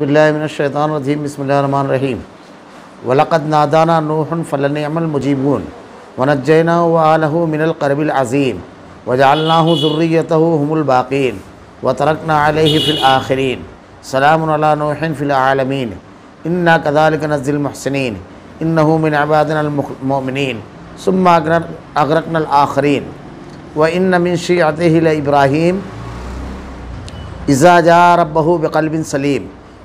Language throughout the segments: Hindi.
बिल्लाशैतानरजीम बसमीम वलक़द नादाना नूहन फ़लन अमल मुजीबून वनजैना वालहू मिनल करबिल अज़ीम वजालनाहू ज़ुर्रियतहू हमबाक़ीन व तरकना अलैहि फ़िल आखिरीन सलाम अला नूहिन फ़िल आलमीन इन्ना कदालिक नज़िल मुहसिनीन इन्नहू मिन अबादिनल मोमिनीन सुम्मा अगरकनल आखरीन व इन मिन शियतिहि ल इब्राहीम इज़ा जा रब्बहू बक़ल्बिन सलीम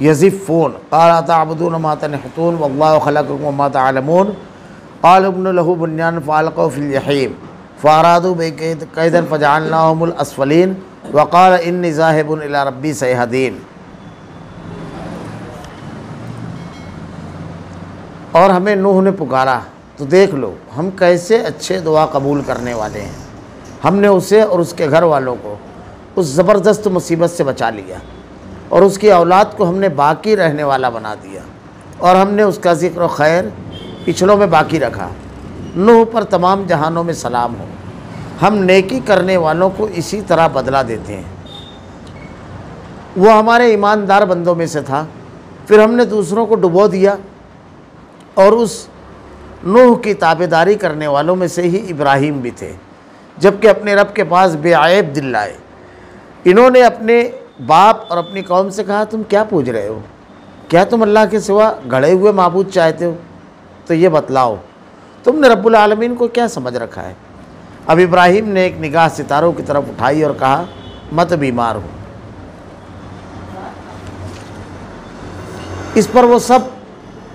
यज़िफ़ून। क़ाल ताबदून मा तनहतून, वल्लाहु खलक़कुम वमा तअलमून क़ाल इब्नु लहू बुन्यान फ़अलक़ू फ़िल जहीम फ़अरादू बिकैदन फ़जअलनाहुमुल अस्फ़लीन। वक़ाल इन्नी ज़ाहिबुन इला रब्बी सयहदीन। और हमें नूह ने पुकारा तो देख लो, हम कैसे अच्छे दुआ कबूल करने वाले हैं। हमने उसे और उसके घर वालों को उस ज़बरदस्त मुसीबत से बचा लिया। और उसकी औलाद को हमने बाकी रहने वाला बना दिया। और हमने उसका ज़िक्र खैर पिछड़ों में बाकी रखा। नूह पर तमाम जहानों में सलाम हो। हम नेकी करने वालों को इसी तरह बदला देते हैं। वो हमारे ईमानदार बंदों में से था। फिर हमने दूसरों को डुबो दिया। और उस नूह की ताबेदारी करने वालों में से ही इब्राहिम भी थे। जबकि अपने रब के पास बेआब दिल लाए। इन्होंने अपने बाप और अपनी कौम से कहा, तुम क्या पूछ रहे हो? क्या तुम अल्लाह के सिवा गढ़े हुए मबूद चाहते हो? तो ये बतलाओ, तुमने रब्बुल आलमीन को क्या समझ रखा है? अब इब्राहिम ने एक निगाह सितारों की तरफ़ उठाई और कहा, मत बीमार हो। इस पर वो सब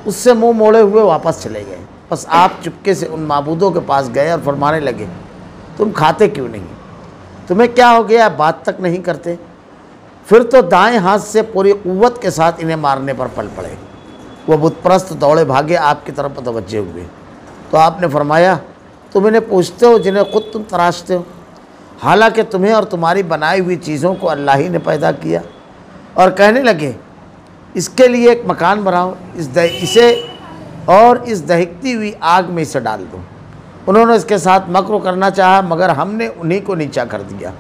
उससे मुँह मोड़े हुए वापस चले गए। बस आप चुपके से उन मबूदों के पास गए और फरमाने लगे, तुम खाते क्यों नहीं? तुम्हें क्या हो गया? बात तक नहीं करते। फिर तो दाएँ हाथ से पूरी क़ुव्वत के साथ इन्हें मारने पर पल पड़े। वो बुतप्रस्त दौड़े भागे आपकी तरफ़ तवज्जे हुए। तो आपने फरमाया, तुम इन्हें पूछते हो जिन्हें खुद तुम तराशते हो? हालाँकि तुम्हें और तुम्हारी बनाई हुई चीज़ों को अल्लाह ही ने पैदा किया और कहने लगे, इसके लिए एक मकान बनाओ, इस इसे और इस दहकती हुई आग में इसे डाल दो। उन्होंने इसके साथ मक्र करना चाहा, मगर हमने उन्हीं को नीचा कर दिया।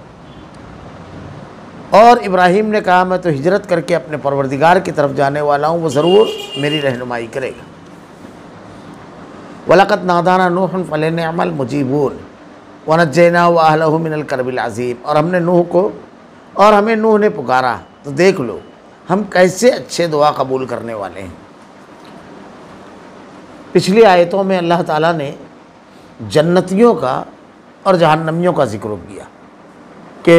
और इब्राहिम ने कहा, मैं तो हिजरत करके अपने परवरदिगार की तरफ़ जाने वाला हूँ, वो ज़रूर मेरी रहनुमाई करेगा। वलकत नादाना नूहन फ़लन अमल मुजीबून वनजैना वाहलहू मिनल करबिल अज़ीम। और हमने नूह को, और हमें नूह ने पुकारा तो देख लो, हम कैसे अच्छे दुआ कबूल करने वाले हैं? पिछली आयतों में अल्लाह ताला ने जन्नतियों का और जहन्नमियों का ज़िक्र किया कि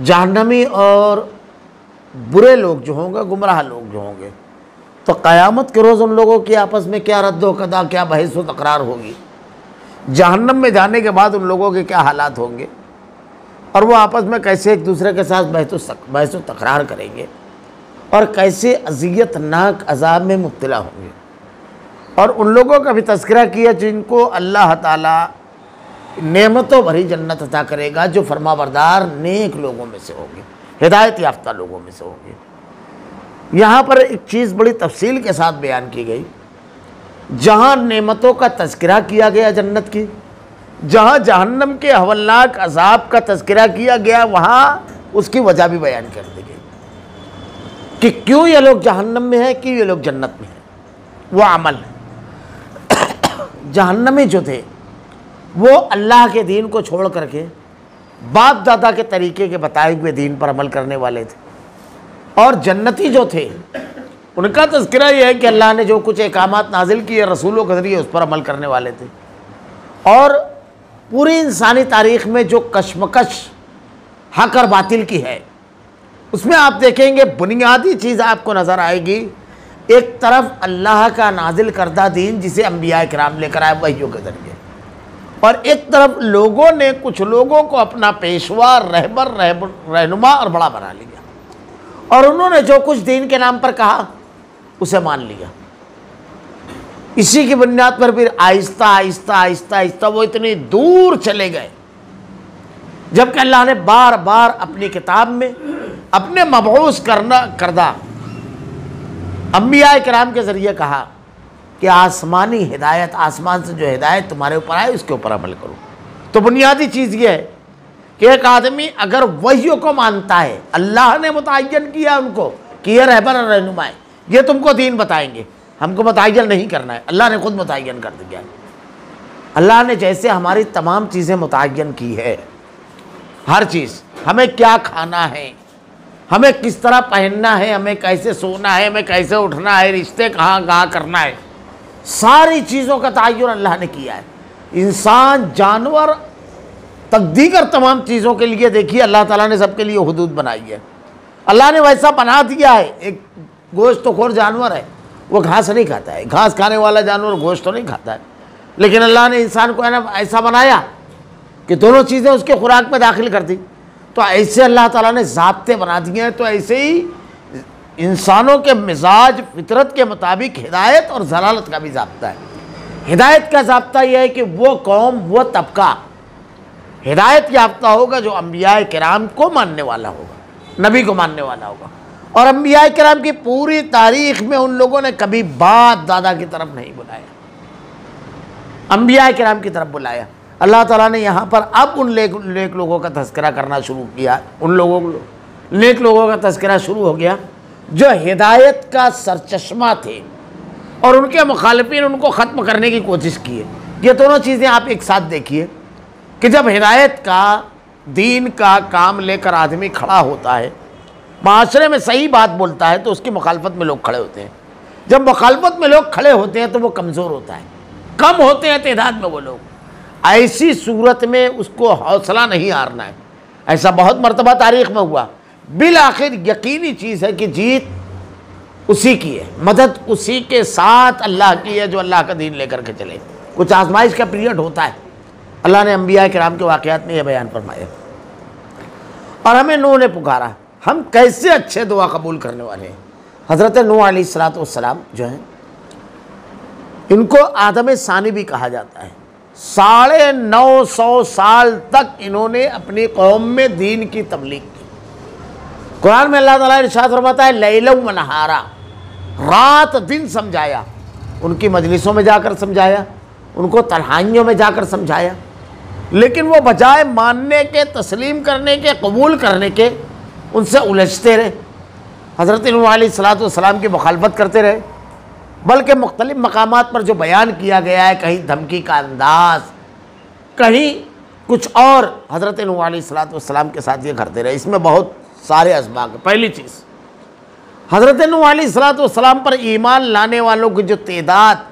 जहन्नमी और बुरे लोग जो होंगे, गुमराह लोग जो होंगे। तो क़यामत के रोज़ उन लोगों की आपस में क्या रद्द कदा, क्या बहस व तकरार होगी? जहन्नम में जाने के बाद उन लोगों के क्या हालात होंगे? और वो आपस में कैसे एक दूसरे के साथ बहस बहस तकरार करेंगे? और कैसे अजियतनाक अजाब में मुबतला होंगे? और उन लोगों का भी तस्करा किया जिनको अल्लाह ताला नेमतों भरी जन्नत अता करेगा जो फरमाबरदार नेक लोगों में से होंगे, हिदायत याफ्ता लोगों में से होंगे। यहाँ पर एक चीज़ बड़ी तफसील के साथ बयान की गई, जहाँ नेमतों का तस्करा किया गया जन्नत की, जहाँ जहन्नम के हवलनाक अजाब का तस्करा किया गया, वहाँ उसकी वजह भी बयान कर दी गई कि क्यों ये लोग जहन्नम में हैं, क्यों ये लोग जन्नत में हैं। वो अमल है। जहन्नमी जो थे वो अल्लाह के दीन को छोड़ करके बाप दादा के तरीके के बताए हुए दीन पर अमल करने वाले थे। और जन्नती जो थे, उनका तस्करा यह है कि अल्लाह ने जो कुछ अहकाम नाजिल किए, रसूलों के ज़रिए उस पर अमल करने वाले थे। और पूरी इंसानी तारीख में जो कशमकश हक और बातिल की है, उसमें आप देखेंगे बुनियादी चीज़ आपको नज़र आएगी, एक तरफ़ अल्लाह का नाजिल करदा दीन जिसे अम्बिया कराम लेकर आए वही के ज़रिए। और एक तरफ़ लोगों ने कुछ लोगों को अपना पेशवा, रहबर रहनुमा और बड़ा बना लिया। और उन्होंने जो कुछ दीन के नाम पर कहा, उसे मान लिया। इसी की बुनियाद पर फिर आहिस्ता आहिस्ता आहिस्ता आहिस्ता वो इतनी दूर चले गए। जबकि अल्लाह ने बार बार अपनी किताब में अपने मबूस करना, करदा। अम्बिया कराम के ज़रिए कहा कि आसमानी हिदायत, आसमान से जो हिदायत तुम्हारे ऊपर आए, उसके ऊपर अमल करो। तो बुनियादी चीज़ ये है कि एक आदमी अगर वही को मानता है, अल्लाह ने मुतन किया उनको कि ये रहबर रहनुमा है ये तुमको दीन बताएँगे। हमको मुतन नहीं करना है, अल्लाह ने खुद मुतन कर दिया है। अल्लाह ने जैसे हमारी तमाम चीज़ें मुतन की है, हर चीज़, हमें क्या खाना है, हमें किस तरह पहनना है, हमें कैसे सोना है, हमें कैसे उठना है, रिश्ते कहाँ कहाँ करना है सारी चीज़ों का तयन अल्लाह ने किया है। इंसान, जानवर तकदीगर तमाम चीज़ों के लिए देखिए, अल्लाह ताला ने सबके लिए हदूद बनाई है। अल्लाह ने वैसा बना दिया है, एक गोश्त तो खोर जानवर है, वो घास नहीं खाता है। घास खाने वाला जानवर गोश्त तो नहीं खाता है। लेकिन अल्लाह ने इंसान को है ना, ऐसा बनाया कि दोनों चीज़ें उसके खुराक में दाखिल कर दी। तो ऐसे अल्लाह ताला ने जबते बना दिए हैं तो ऐसे ही इंसानों के मिजाज, फितरत के मुताबिक हिदायत और जलालत का भी जबता है। हिदायत का जबता यह है कि वो कौम, वो तबका, हिदायत याफ्ता होगा जो अम्बिया कराम को मानने वाला होगा, नबी को मानने वाला होगा। और अम्बिया कराम की पूरी तारीख में उन लोगों ने कभी बाप दादा की तरफ़ नहीं बुलाया। अम्बिया कराम की तरफ़ बुलाया। अल्लाह ताला ने यहाँ पर अब उन लेख लोगों का तस्करा करना शुरू किया। उन लोगों को नेक लोगों का तस्करा शुरू हो गया। जो हिदायत का सरचश्मा थे और उनके मुखालफी उनको ख़त्म करने की कोशिश की है। ये दोनों चीज़ें आप एक साथ देखिए कि जब हिदायत का, दीन का काम लेकर आदमी खड़ा होता है, माशरे में सही बात बोलता है तो उसकी मुखालफत में लोग खड़े होते हैं। जब मुखालफत में लोग खड़े होते हैं तो वो कमज़ोर होता है। कम होते हैं तदाद में वो लोग। ऐसी सूरत में उसको हौसला नहीं हारना है। ऐसा बहुत मरतबा तारीख में हुआ। बिल आखिर यकीनी चीज़ है कि जीत उसी की है। मदद उसी के साथ अल्लाह की है जो अल्लाह का दीन लेकर के चले। कुछ आजमाइश का पीरियड होता है। अल्लाह ने अम्बिया कराम के वाक़ात में यह बयान फरमाया। और हमें नूह ने पुकारा, हम कैसे अच्छे दुआ कबूल करने वाले हैं? हज़रत नूह सलाम जो हैं, इनको आदम सानी भी कहा जाता है। साढ़े नौ सौ साल तक इन्होंने अपनी कौम में दीन की तबलीग कुरान में अल्लाह ताला इरशाद फरमाता है, लैलम नहारा। रात दिन समझाया। उनकी मजलिसों में जाकर समझाया, उनको तन्हाइयों में जाकर समझाया। लेकिन वो बजाय मानने के, तस्लीम करने के, कबूल करने के, उनसे उलझते रहे। हज़रत सलाम की मुखालफत करते रहे। बल्कि मुख्तलिफ़ मकाम पर जो बयान किया गया है, कहीं धमकी का अंदाज, कहीं कुछ और, हज़रत सलाम के साथ ये करते रहे। इसमें बहुत सारे इसबाक पहली चीज़, हज़रत सलाम पर ईमान लाने वालों की जो तादाद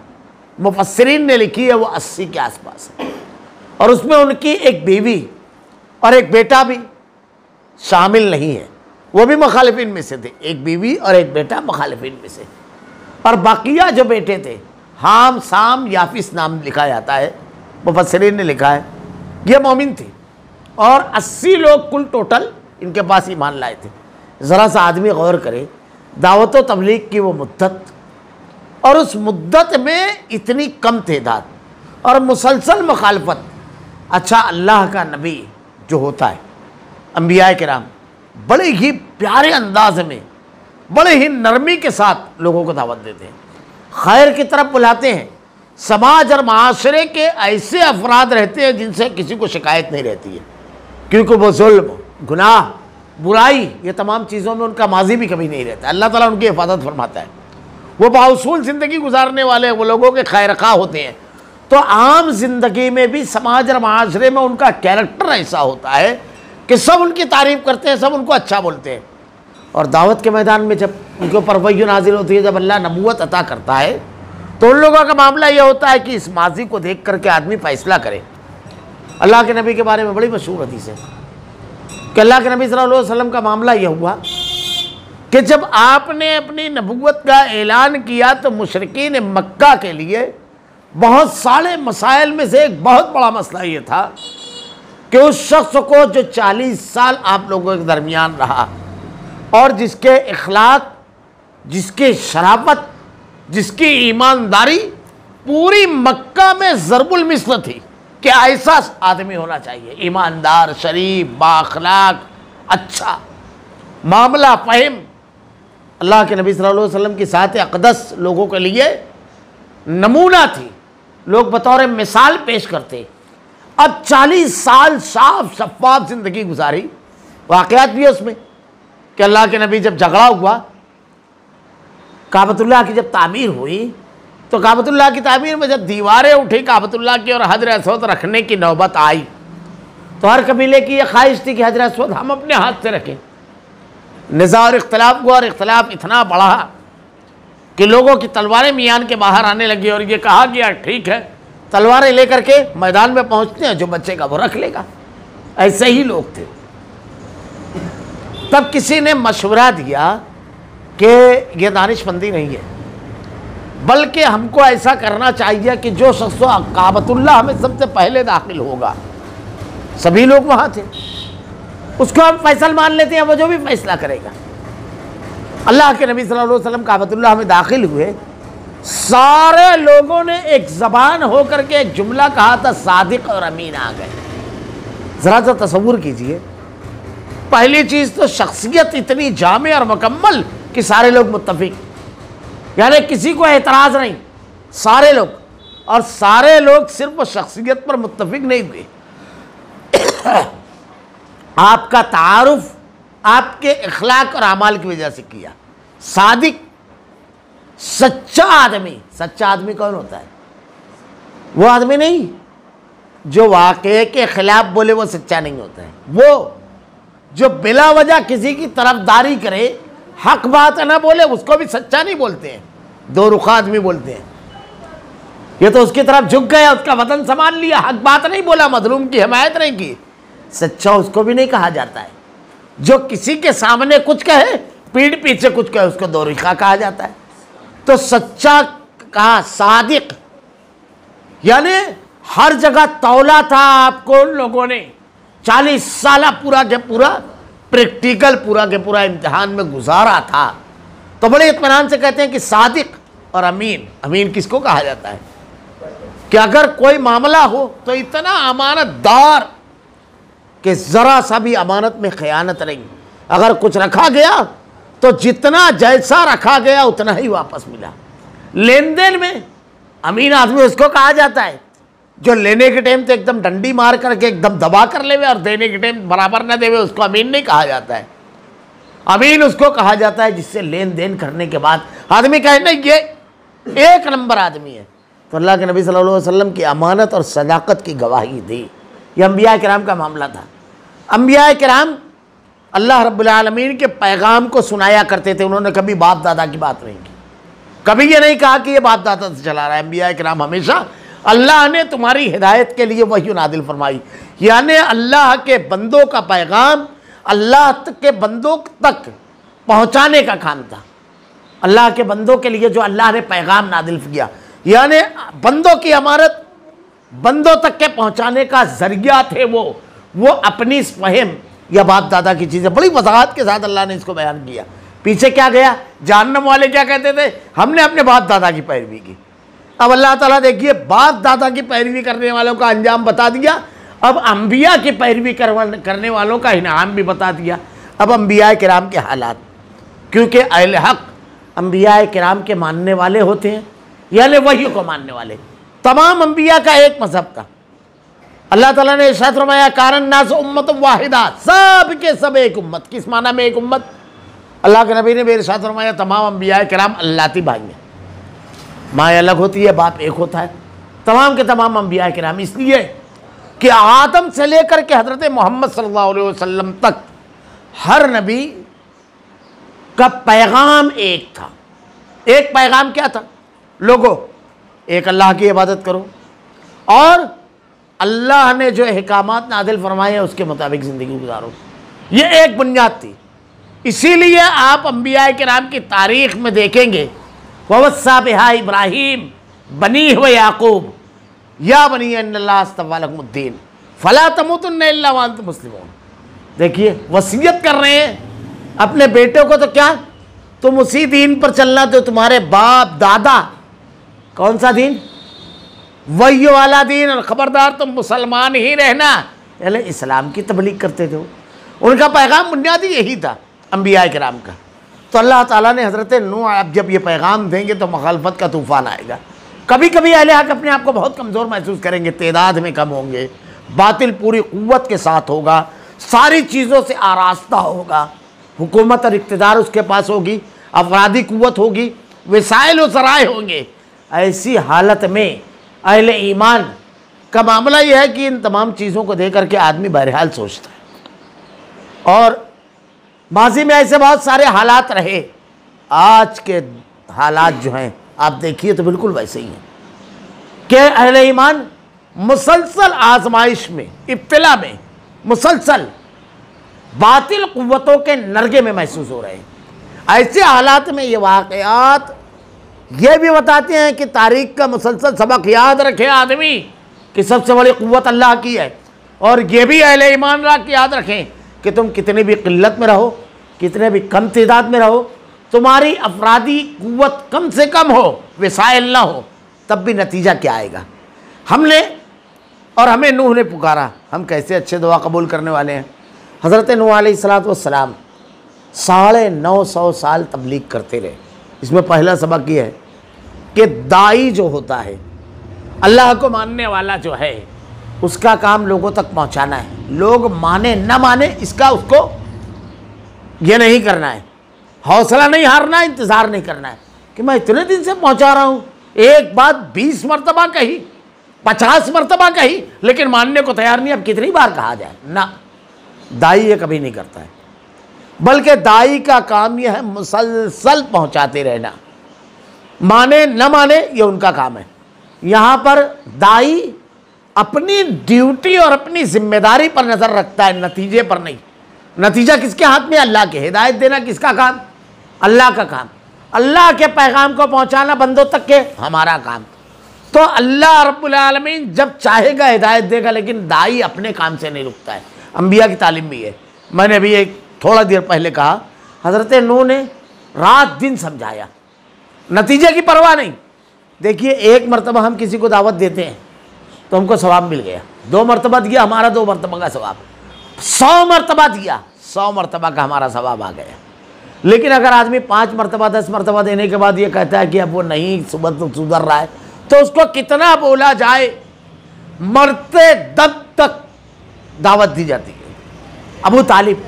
मुफसरीन ने लिखी है, वो अस्सी के आसपास है। और उसमें उनकी एक बीवी और एक बेटा भी शामिल नहीं है। वो भी मुखालफिन में से थे, एक बीवी और एक बेटा मुखालफिन में से। और बाकिया जो बेटे थे, हाम साम याफिस नाम लिखा जाता है मुफसरीन ने लिखा है। ये मोमिन थे। और 80 लोग कुल टोटल इनके पास ईमान लाए थे। ज़रा सा आदमी गौर करे, दावत तबलीग की वो मुद्दत और उस मुद्दत में इतनी कम तदाद और मुसलसल मुखालफत अच्छा अल्लाह का नबी जो होता है अम्बिया के राम बड़े ही प्यारे अंदाज में, बड़े ही नरमी के साथ लोगों को दावत देते हैं। खैर की तरफ़ बुलाते हैं। समाज और माशरे के ऐसे अफराद रहते हैं जिनसे किसी को शिकायत नहीं रहती है। क्योंकि वो जुल्म गुनाह, बुराई, ये तमाम चीज़ों में उनका माजी भी कभी नहीं रहता। अल्लाह ताला उनकी हिफाजत फरमाता है। वो बाउसूल ज़िंदगी गुजारने वाले वो लोगों के खैर खा होते हैं। तो आम ज़िंदगी में भी समाज और माशरे में उनका कैरेक्टर ऐसा होता है कि सब उनकी तारीफ़ करते हैं, सब उनको अच्छा बोलते हैं। और दावत के मैदान में जब उनके ऊपर वही नाजिल होती है, जब अल्लाह नबूत अता करता है तो उन लोगों का मामला यह होता है कि इस माजी को देख करके आदमी फैसला करे। अल्लाह के नबी के बारे में बड़ी मशहूर हदीस है। कि अल्लाह के नबी सल्लल्लाहु अलैहि वसल्लम का मामला यह हुआ कि जब आपने अपनी नबूत का ऐलान किया तो मुशरकिन मक्का के लिए बहुत सारे मसाइल में से एक बहुत बड़ा मसला ये था कि उस शख्स को जो 40 साल आप लोगों के दरमियान रहा और जिसके इखलाक, जिसकी शराफत जिसकी ईमानदारी पूरी मक्का में जरबुल मिस्ल थी। कि ऐसा आदमी होना चाहिए? ईमानदार, शरीफ बाखलाक अच्छा। मामला फहम। अल्लाह के नबी सल्लल्लाहु अलैहि वसल्लम की साथ अकदस लोगों के लिए नमूना थी। लोग बतौर मिसाल पेश करते। अब 40 साल साफ़ शफाफ ज़िंदगी गुजारी। वाकयात भी है उसमें कि अल्लाह के नबी जब झगड़ा हुआ काबतुल्ला की जब तामीर हुई तो काबतुल्लाह की तामीर में जब दीवारें उठी काबतुल्लाह की और हजर असवद रखने की नौबत आई तो हर कबीले की यह ख्वाहिश थी कि हजर असवद हम अपने हाथ से रखें। निज़ा और इख्तलाफ हुआ और इख्तलाफ इतना बढ़ा कि लोगों की तलवारें मियान के बाहर आने लगी और ये कहा गया, ठीक है, तलवारें लेकर के मैदान में पहुँचते हैं, जो बच्चेगा वो रख लेगा। ऐसे ही लोग थे। तब किसी ने मशवरा दिया कि ये दानिशमंदी नहीं है। बल्कि हमको ऐसा करना चाहिए कि जो शख्स काबतुल्ला हमें सबसे पहले दाखिल होगा। सभी लोग वहाँ थे। उसको हम फैसल मान लेते हैं, वो जो भी फैसला करेगा। अल्लाह के नबी सल्लल्लाहु अलैहि वसल्लम काबतुल्ला में दाखिल हुए। सारे लोगों ने एक ज़बान होकर के एक जुमला कहा था, सादिक और अमीन आ गए। ज़रा सा तस्वूर कीजिए। पहली चीज़ तो शख्सियत इतनी जाम और मुकम्मल कि सारे लोग मुतफिक यानी किसी को एतराज़ नहीं। सारे लोग। और सारे लोग सिर्फ़ शख्सियत पर मुतफिक नहीं हुए। आपका तारुफ आपके अखलाक और अमाल की वजह से किया। सादिक, सच्चा आदमी। सच्चा आदमी कौन होता है? वो आदमी नहीं। जो वाक़े के खिलाफ बोले वो सच्चा नहीं होता है। वो जो बिला वजह किसी की तरफदारी करे हक बात ना बोले, उसको भी सच्चा नहीं बोलते हैं। दो रुखा आदमी बोलते हैं। ये तो उसकी तरफ़ झुक गया, उसका वतन संभाल लिया। हक बात नहीं बोला, मजलूम की, हिमायत नहीं की। सच्चा उसको भी नहीं कहा जाता है। जो किसी के सामने कुछ कहे, पीठ पीछे कुछ कहे, उसको दो रुखा कहा जाता है। तो सच्चा कहा सादिक, यानी हर जगह तौला था आपको लोगों ने। चालीस साल पूरा के पूरा प्रैक्टिकल पूरा के पूरा इम्तहान में गुजारा था। तो बड़े इतमान से कहते हैं कि सादिक और अमीन अमीन किसको कहा जाता है? कि अगर कोई मामला हो तो इतना अमानतदार कि ज़रा सा भी अमानत में ख़यानत नहीं। अगर कुछ रखा गया तो जितना जैसा रखा गया उतना ही वापस मिला। लेन देन में अमीन आदमी उसको कहा जाता है। जो लेने के टाइम तो एकदम डंडी मार करके एकदम दबा कर ले और देने के टाइम बराबर न देवे, उसको अमीन नहीं कहा जाता है। अमीन उसको कहा जाता है जिससे लेन देन करने के बाद आदमी कहे, नहीं, ये एक नंबर आदमी है। तो अल्लाह के नबी सल्लल्लाहु अलैहि वसल्लम की अमानत और सदाकत की गवाही दी। ये अम्बिया कराम का मामला था। अम्बिया कराम अल्लाह रब्बुल के पैगाम को सुनाया करते थे, उन्होंने कभी बाप दादा की बात नहीं की। कभी ये नहीं कहा कि ये बाप दादा से चला रहा है। अम्बिया कराम हमेशा अल्लाह ने तुम्हारी हिदायत के लिए वही नादिल फरमाई। यानि अल्लाह के बंदों का पैगाम अल्लाह के बंदों तक पहुँचाने का काम था। अल्लाह के बंदों के लिए जो अल्लाह ने पैगाम नादिल किया। यानि बंदों की अमारत बंदों तक के पहुँचाने का ज़रिया थे वो। वो अपनी फहम या बाप दादा की चीज़ें, बड़ी वजाहत के साथ अल्लाह ने इसको बयान किया। पीछे क्या गया? जानने वाले क्या कहते थे? हमने अपने बाप दादा की पैरवी की। अब अल्लाह ताला देखिए, बाप दादा की पैरवी करने वालों का अंजाम बता दिया। अब अम्बिया की पैरवी करने वालों का इनाम भी बता दिया। अब अम्बिया कराम के हालात। क्योंकि अल हक अम्बिया कराम के मानने वाले होते हैं, यानी वही को मानने वाले। तमाम अम्बिया का एक मज़हब था। अल्लाह ताला ने इर्शाद फरमाया कारण नास उम्मत वाहिदा सब के सब एक उम्मत। किस माना में एक उम्मत? अल्लाह के नबी ने भी इर्शाद फरमाया, तमाम अम्बिया कराम अल्लाती भाई हैं। माँ अलग होती है, बाप एक होता है। तमाम के तमाम अम्बिया के नाम इसलिए कि आदम से लेकर के हज़रत मोहम्मद सल्लल्लाहु वसल्लम तक हर नबी का पैगाम एक था। एक पैगाम क्या था? लोगों, एक अल्लाह की इबादत करो। और अल्लाह ने जो अहकाम नादिल फरमाए हैं, उसके मुताबिक ज़िंदगी गुजारो। ये एक बुनियाद थी। इसीलिए आप अम्बिया के नाम की तारीख में देखेंगे वसा बिहा इब्राहिम बनी हुए याकूब या बनी अल्लाहमुद्दीन फ़ला तमुतन मुस्लिम देखिए वसीयत कर रहे हैं अपने बेटे को तो क्या तुम उसी दीन पर चलना तो तुम्हारे बाप दादा कौन सा दीन वही वाला दीन और ख़बरदार तुम मुसलमान ही रहना अरे इस्लाम की तबलीग करते थे उनका पैगाम बुनियादी यही था अम्बिया कराम का तो अल्लाह ताला ने हज़रत नू आप जब ये पैगाम देंगे तो मखालफत का तूफ़ान आएगा। कभी कभी अहले हक अपने आप को बहुत कमज़ोर महसूस करेंगे, तादाद में कम होंगे, बातिल पूरी क़वत के साथ होगा, सारी चीज़ों से आरास्ता होगा, हुकूमत और इकतदार उसके पास होगी, अफराधी क़वत होगी, वसाइल व होंगे। ऐसी हालत में अहल ईमान, का मामला यह है कि इन तमाम चीज़ों को देख करके आदमी बहरहाल सोचता है। और माजी में ऐसे बहुत सारे हालात रहे। आज के हालात जो हैं, आप देखिए तो बिल्कुल वैसे ही हैं। कि अहल ईमान मुसलसल आजमाइश में, इब्तला में, मुसलसल बातिल क़वतों के नरगे में महसूस हो रहे हैं। ऐसे हालात में ये वाक़ात ये भी बताते हैं कि तारीख का मुसलसल सबक याद रखे आदमी कि सबसे बड़ी क़वत अल्लाह की है। और ये भी अहल ईमान रख याद रखें कि तुम कितनी भी किल्लत में रहो कितने भी कम तादाद में रहो, तुम्हारी अफरादी क़वत कम से कम हो वसाइल ना हो, तब भी नतीजा क्या आएगा? हमने और हमें नूह ने पुकारा, हम कैसे अच्छे दुआ कबूल करने वाले हैं? हज़रत नूह सलाम साढ़े नौ सौ साल तबलीग करते रहे। इसमें पहला सबक ये है कि दाई जो होता है, अल्लाह को मानने वाला जो है, उसका काम लोगों तक पहुंचाना है। लोग माने, न माने, इसका उसको ये नहीं करना है। हौसला नहीं हारना है इंतज़ार नहीं करना है। कि मैं इतने दिन से पहुँचा रहा हूँ। एक बात बीस मरतबा कही, पचास मरतबा कही, लेकिन मानने को तैयार नहीं, अब कितनी बार कहा जाए? ना। दाई ये कभी नहीं करता है। बल्कि दाई का काम यह है, मुसलसल पहुंचाते रहना। माने, न माने, ये उनका काम है। यहाँ पर दाई अपनी ड्यूटी और अपनी ज़िम्मेदारी पर नज़र रखता है, नतीजे पर नहीं। नतीजा किसके हाथ में? अल्लाह के। हिदायत देना किसका काम? अल्लाह का काम। अल्लाह के पैगाम को पहुंचाना बंदों तक के हमारा काम। तो अल्लाह रब्बुल जब चाहेगा हिदायत देगा, लेकिन दाई अपने काम से नहीं रुकता है। अम्बिया की तालीम भी है। मैंने अभी एक थोड़ा देर पहले कहा, हज़रत नू ने रात दिन समझाया। नतीजे की परवाह नहीं। देखिए, एक मरतबा हम किसी को दावत देते हैं तो हमको सवाब मिल गया। दो मरतबा दिया, हमारा दो मरतबा का सवाब। सौ मरतबा दिया, सौ मरतबा का हमारा सवाब आ गया। लेकिन अगर आदमी पाँच मरतबा, दस मरतबा देने के बाद ये कहता है कि अब वो नहीं, सुबह तो सुधर रहा है तो उसको कितना बोला जाए? मरते दब तक दावत दी जाती है। अबू तालिब,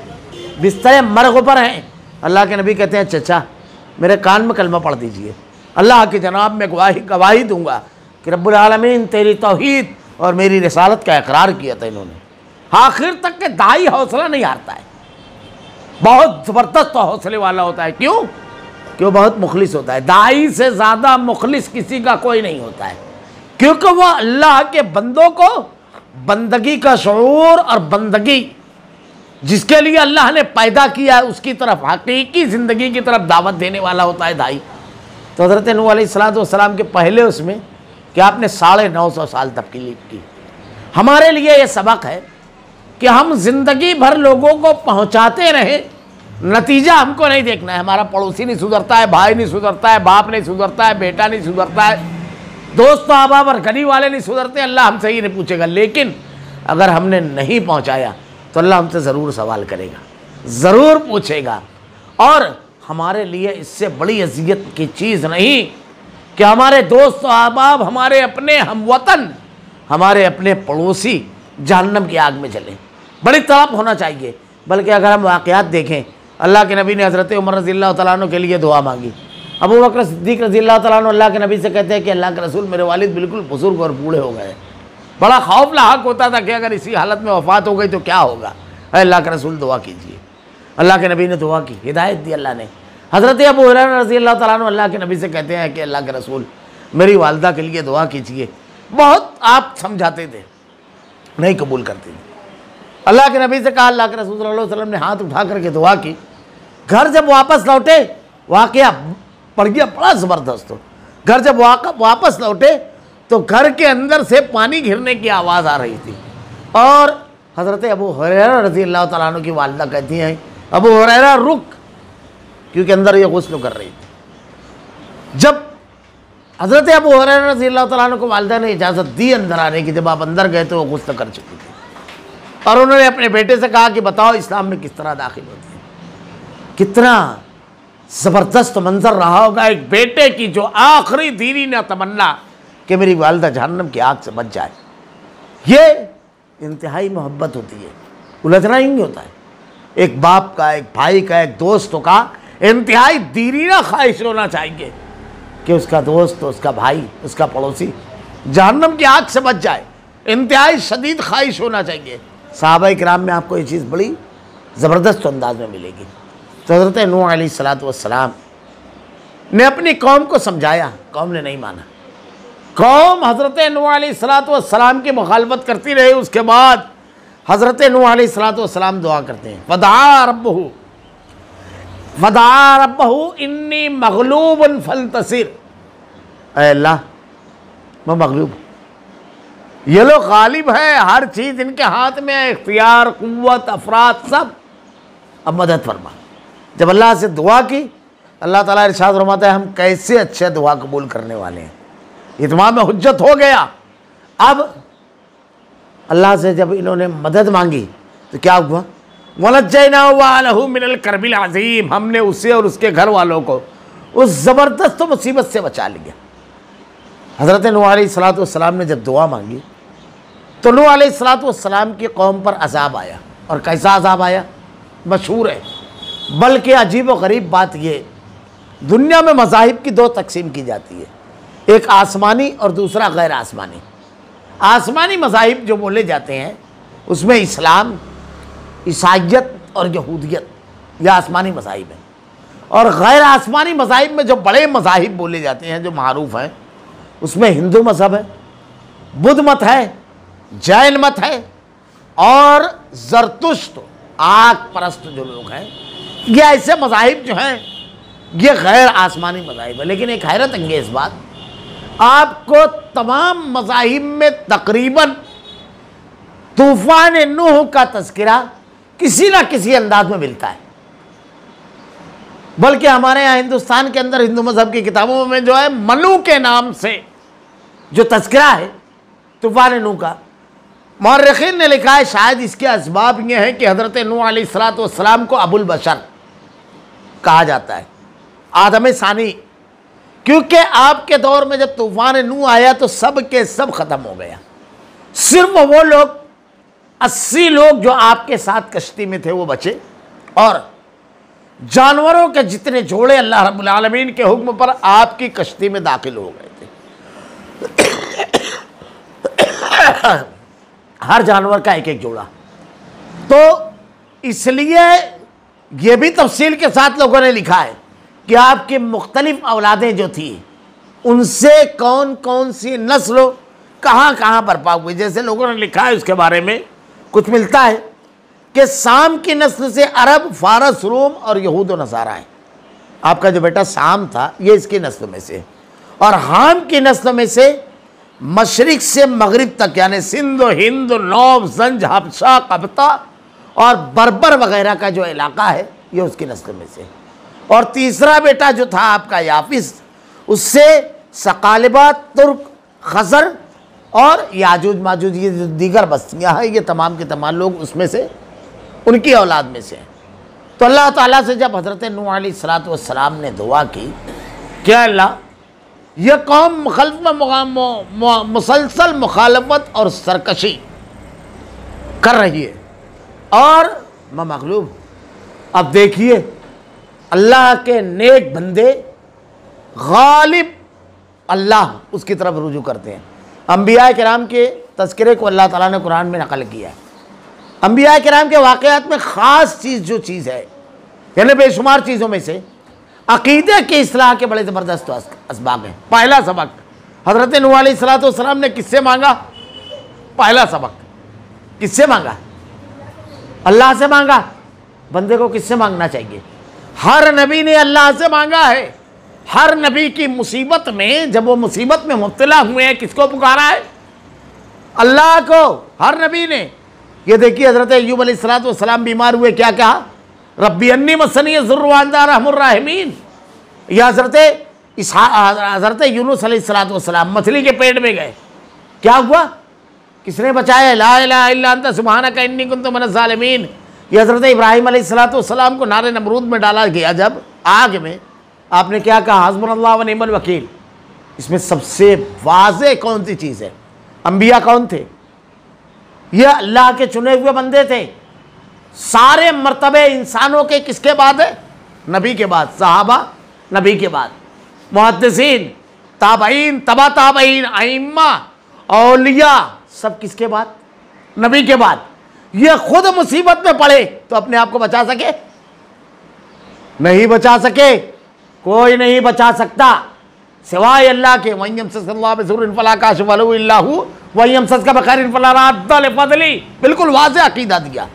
बिस्तर मरग पर हैं। अल्लाह के नबी कहते हैं, चचा, मेरे कान में कलमा पढ़ दीजिए। अल्लाह के जनाब, में गवाही गवाही दूँगा कि रब्बुल आलमीन तेरी तोहीद और मेरी रसालत का इकरार किया था इन्होंने। आखिर तक के दाई हौसला नहीं हारता है। बहुत ज़बरदस्त हौसले वाला होता है। क्यों? क्यों बहुत मुखलिस होता है। दाई से ज़्यादा मुखलिस किसी का कोई नहीं होता है। क्योंकि वह अल्लाह के बंदों को बंदगी का शूर और बंदगी जिसके लिए अल्लाह ने पैदा किया है, उसकी तरफ़ हकीकी ज़िंदगी की तरफ़ दावत देने वाला होता है दाई। तो हज़रत नू सलाम के पहले उसमें कि आपने साढ़े नौ सौ साल लीड की। हमारे लिए ये सबक है कि हम ज़िंदगी भर लोगों को पहुंचाते रहे। नतीजा हमको नहीं देखना है। हमारा पड़ोसी नहीं सुधरता है, भाई नहीं सुधरता है, बाप नहीं सुधरता है, बेटा नहीं सुधरता है, दोस्त अहबाब और गली वाले नहीं सुधरते, अल्लाह हमसे ही नहीं पूछेगा। लेकिन अगर हमने नहीं पहुँचाया तो अल्लाह हमसे ज़रूर सवाल करेगा, ज़रूर पूछेगा। और हमारे लिए इससे बड़ी अजियत की चीज़ नहीं कि हमारे दोस्त अहबाब हमारे अपने हम वतन, हमारे अपने पड़ोसी जहन्नम की आग में चले बड़ी तड़प होना चाहिए, बल्कि अगर हम वाक़ात देखें, अल्लाह के नबी ने हज़रत उमर रज़ी तु के लिए दुआ मांगी। अबू बकर सिद्दीक रज़ी अल्लाह अल्लाह के नबी से कहते हैं कि अल्लाह के रसूल मेरे वालिद बिल्कुल बुज़ुर्ग और बूढ़े हो गए। बड़ा खौफ लाक होता था कि अगर इसी हालत में वफात हो गई तो क्या होगा। अल्लाह के रसूल दुआ कीजिए। अल्लाह के नबी ने दुआ की, हिदायत दी अल्लाह ने। हज़रत अबू रज़ी अल्लाह तु अल्लाह के नबी से कहते हैं कि अल्लाह के रसूल मेरी वालदा के लिए दुआ कीजिए। बहुत आप समझाते थे। नहीं कबूल करती थी। अल्लाह के नबी से कहा, अल्लाह के रसूल वसल्लम ने हाथ उठा करके दुआ की। घर जब वापस लौटे वाक़ पड़ गया, बड़ा ज़बरदस्त। हो घर जब वापस लौटे तो घर के अंदर से पानी घिरने की आवाज़ आ रही थी। और हज़रत अबू हुरैरा रज़ी अल्लाह तु की वालदा कहती हैं, अबू हुरैरा, रुक, क्योंकि अंदर ये गुस्ल कर रही थी। जब हज़रत अबू हुरैरा रज़ी अल्लाह को वालदा ने इजाज़त दी अंदर आने की, जब आप अंदर गए तो वो गुस्सा कर चुकी थी। और उन्होंने अपने बेटे से कहा कि बताओ इस्लाम में किस तरह दाखिल होती है। कितना ज़बरदस्त मंजर रहा होगा एक बेटे की जो आखिरी दीनी ने तमन्ना कि मेरी वालदा जहन्नम की आग से बच जाए। ये इंतहाई मोहब्बत होती है। उलझना ही नहीं होता है। एक बाप का, एक भाई का, एक दोस्तों का इंतहाई दीरीना ख्वाहिश होना चाहिए। कि उसका दोस्त, उसका भाई, उसका पड़ोसी जहन्नम की आग से बच जाए। इंतहाई शदीद ख्वाहिश होना चाहिए। साहबा कराम में आपको ये चीज़ बड़ी ज़बरदस्त अंदाज में मिलेगी। तो हज़रत नू सलाम ने अपनी कौम को समझाया। कौम ने नहीं माना। कौम हज़रत नू सलाम की मुखालफत करती रही। उसके बाद हज़रत नू सलाम दुआ करते हैं। वदा रब वदा रब इन्नी मगलूब फल तसिर अल्लाह, मैं मगलूब ये लोग गालिब है, हर चीज़ इनके हाथ में है, इख्तियार क़वत अफराद, सब। अब मदद फरमा। जब अल्लाह से दुआ की, अल्लाह ताला इरशाद फरमाता है, हम कैसे अच्छे दुआ कबूल करने वाले हैं? इतमाम में हजत हो गया। अब अल्लाह से जब इन्होंने मदद मांगी तो क्या हुआ? वलजैना मिनल करबिल अजीम, हमने उसे और उसके घर वालों को उस ज़बरदस्त मुसीबत से बचा लिया। हज़रत नू सलाम ने जब दुआ मांगी तो नू सलाम की कौम पर अजाब आया। और कैसा अजाब आया? मशहूर है। बल्कि अजीब व गरीब बात ये, दुनिया में मजाहिब की दो तकसीम की जाती है। एक आसमानी और दूसरा गैर आसमानी। आसमानी मजाहिब जो बोले जाते हैं, उसमें इस्लाम ईसाइत और यहूदियत, यह आसमानी मजाहिब हैं। और गैर आसमानी मजाहिब में जो बड़े मजाहिब बोले जाते हैं, जो मरूफ हैं, उसमें हिंदू मज़हब है, बुद्ध मत है, जैन मत है, और जरतुश्त आग परस्त जो लोग हैं, ये ऐसे मजाहिब जो हैं, ये गैर आसमानी मजाहिब है। लेकिन एक हैरत अंगेज बात, आपको तमाम मजाहिब में तकरीबन तूफ़ान नूह का तस्करा किसी ना किसी अंदाज में मिलता है। बल्कि हमारे यहाँ हिंदुस्तान के अंदर हिंदू मज़हब की किताबों में जो है, मनु के नाम से जो तस्करा है, तूफ़ान नू का मौरखीन ने लिखा है, शायद इसके इसबाब ये हैं कि हज़रत नू सलाम को अबुल बशर कहा जाता है, आदम सानी। क्योंकि आपके दौर में जब तूफ़ान नू आया तो सब के सब ख़त्म हो गया। सिर्फ़ वो लोग अस्सी लोग जो आपके साथ कश्ती में थे, वो बचे। और जानवरों के जितने जोड़े अल्लाह रब्बुल आलमीन के हुक्म पर आपकी कश्ती में दाखिल हो गए थे। हर जानवर का एक एक जोड़ा। तो इसलिए यह भी तफसील के साथ लोगों ने लिखा है कि आपकी मुख्तलिफ़ औलादें जो थी, उनसे कौन कौन सी नस्ल कहाँ कहाँ बर्पा हुई। जैसे लोगों ने लिखा है उसके बारे में कुछ मिलता है कि साम की नस्ल से अरब, फारस, रोम और यहूद नसारा है। आपका जो बेटा साम था, ये इसकी नस्ल में से और हाम की नस्ल में से मशरक से मगरब तक, यानी सिंध, हिंद, नौब, जंज हबशा कबता और बर्बर वगैरह का जो इलाका है, ये उसकी नस्ल में से और तीसरा बेटा जो था आपका याफिस, उससे सकालबा, तुर्क, खजर और याजूज माजूज, ये जो दीगर बस्तियाँ हैं, ये तमाम के तमाम लोग उसमें से, उनकी औलाद में से हैं। तो अल्लाह ताला से जब हज़रत नू सलाम ने दुआ की क्या अल्लाह यह कौम मुखलफ में मुसलसल मुखालफत और सरकशी कर रही है। और मैं मखलूब अब देखिए, अल्लाह के नेक बंदे, गालिब अल्लाह उसकी तरफ़ रुजू करते हैं। अम्बिया कराम के तस्करे को अल्लाह ताला ने कुरान में नकल किया है। अम्बिया कराम के वाक़ात में ख़ास चीज़ जो चीज़ है, यानी बेशुमार चीज़ों में से, अकीदे के असलाह के बड़े ज़बरदस्त इसबाब हैं। पहला सबक, हज़रत नूसलाम ने किससे मांगा? पहला सबक, किससे मांगा? अल्लाह से मांगा। बंदे को किससे मांगना चाहिए? हर नबी ने अल्लाह से मांगा है। हर नबी की मुसीबत में, जब वो मुसीबत में मुबतला हुए हैं, किसको पुकारा है? अल्लाह को, हर नबी ने। ये देखिए, हज़रत अयूब सलाम बीमार हुए, क्या कहा? रब्बी अन्नी मसनी ज़ुर्वानदार रहमीन। यह हज़रत हज़रत यूनुस सलाम मछली के पेट में गए। क्या हुआ? किसने बचाया? ला सुबहाना का इन्नी कुन तो मनसालमीन ये हज़रत इब्राहिम सलाम को नारे नमरूद में डाला गया, जब आग में आपने क्या कहा? हजमन अल्लाह वकील। इसमें सबसे वाज कौन सी चीज़ है? अम्बिया कौन थे? यह अल्लाह के चुने हुए बंदे थे। सारे मरतबे इंसानों के किसके बाद है? नबी के बाद। सहाबा नबी के बाद। मुहदसिन ताबईन, तबा ताबईन आइम्मा औलिया, सब किसके बाद? नबी के बाद। ये खुद मुसीबत में पड़े तो अपने आप को बचा सके? नहीं बचा सके। कोई नहीं बचा सकता। सिवाय अल्लाह के वयम सलाकाश वयम सस का बखैर फदली। बिल्कुल वाज अकीदा दिया।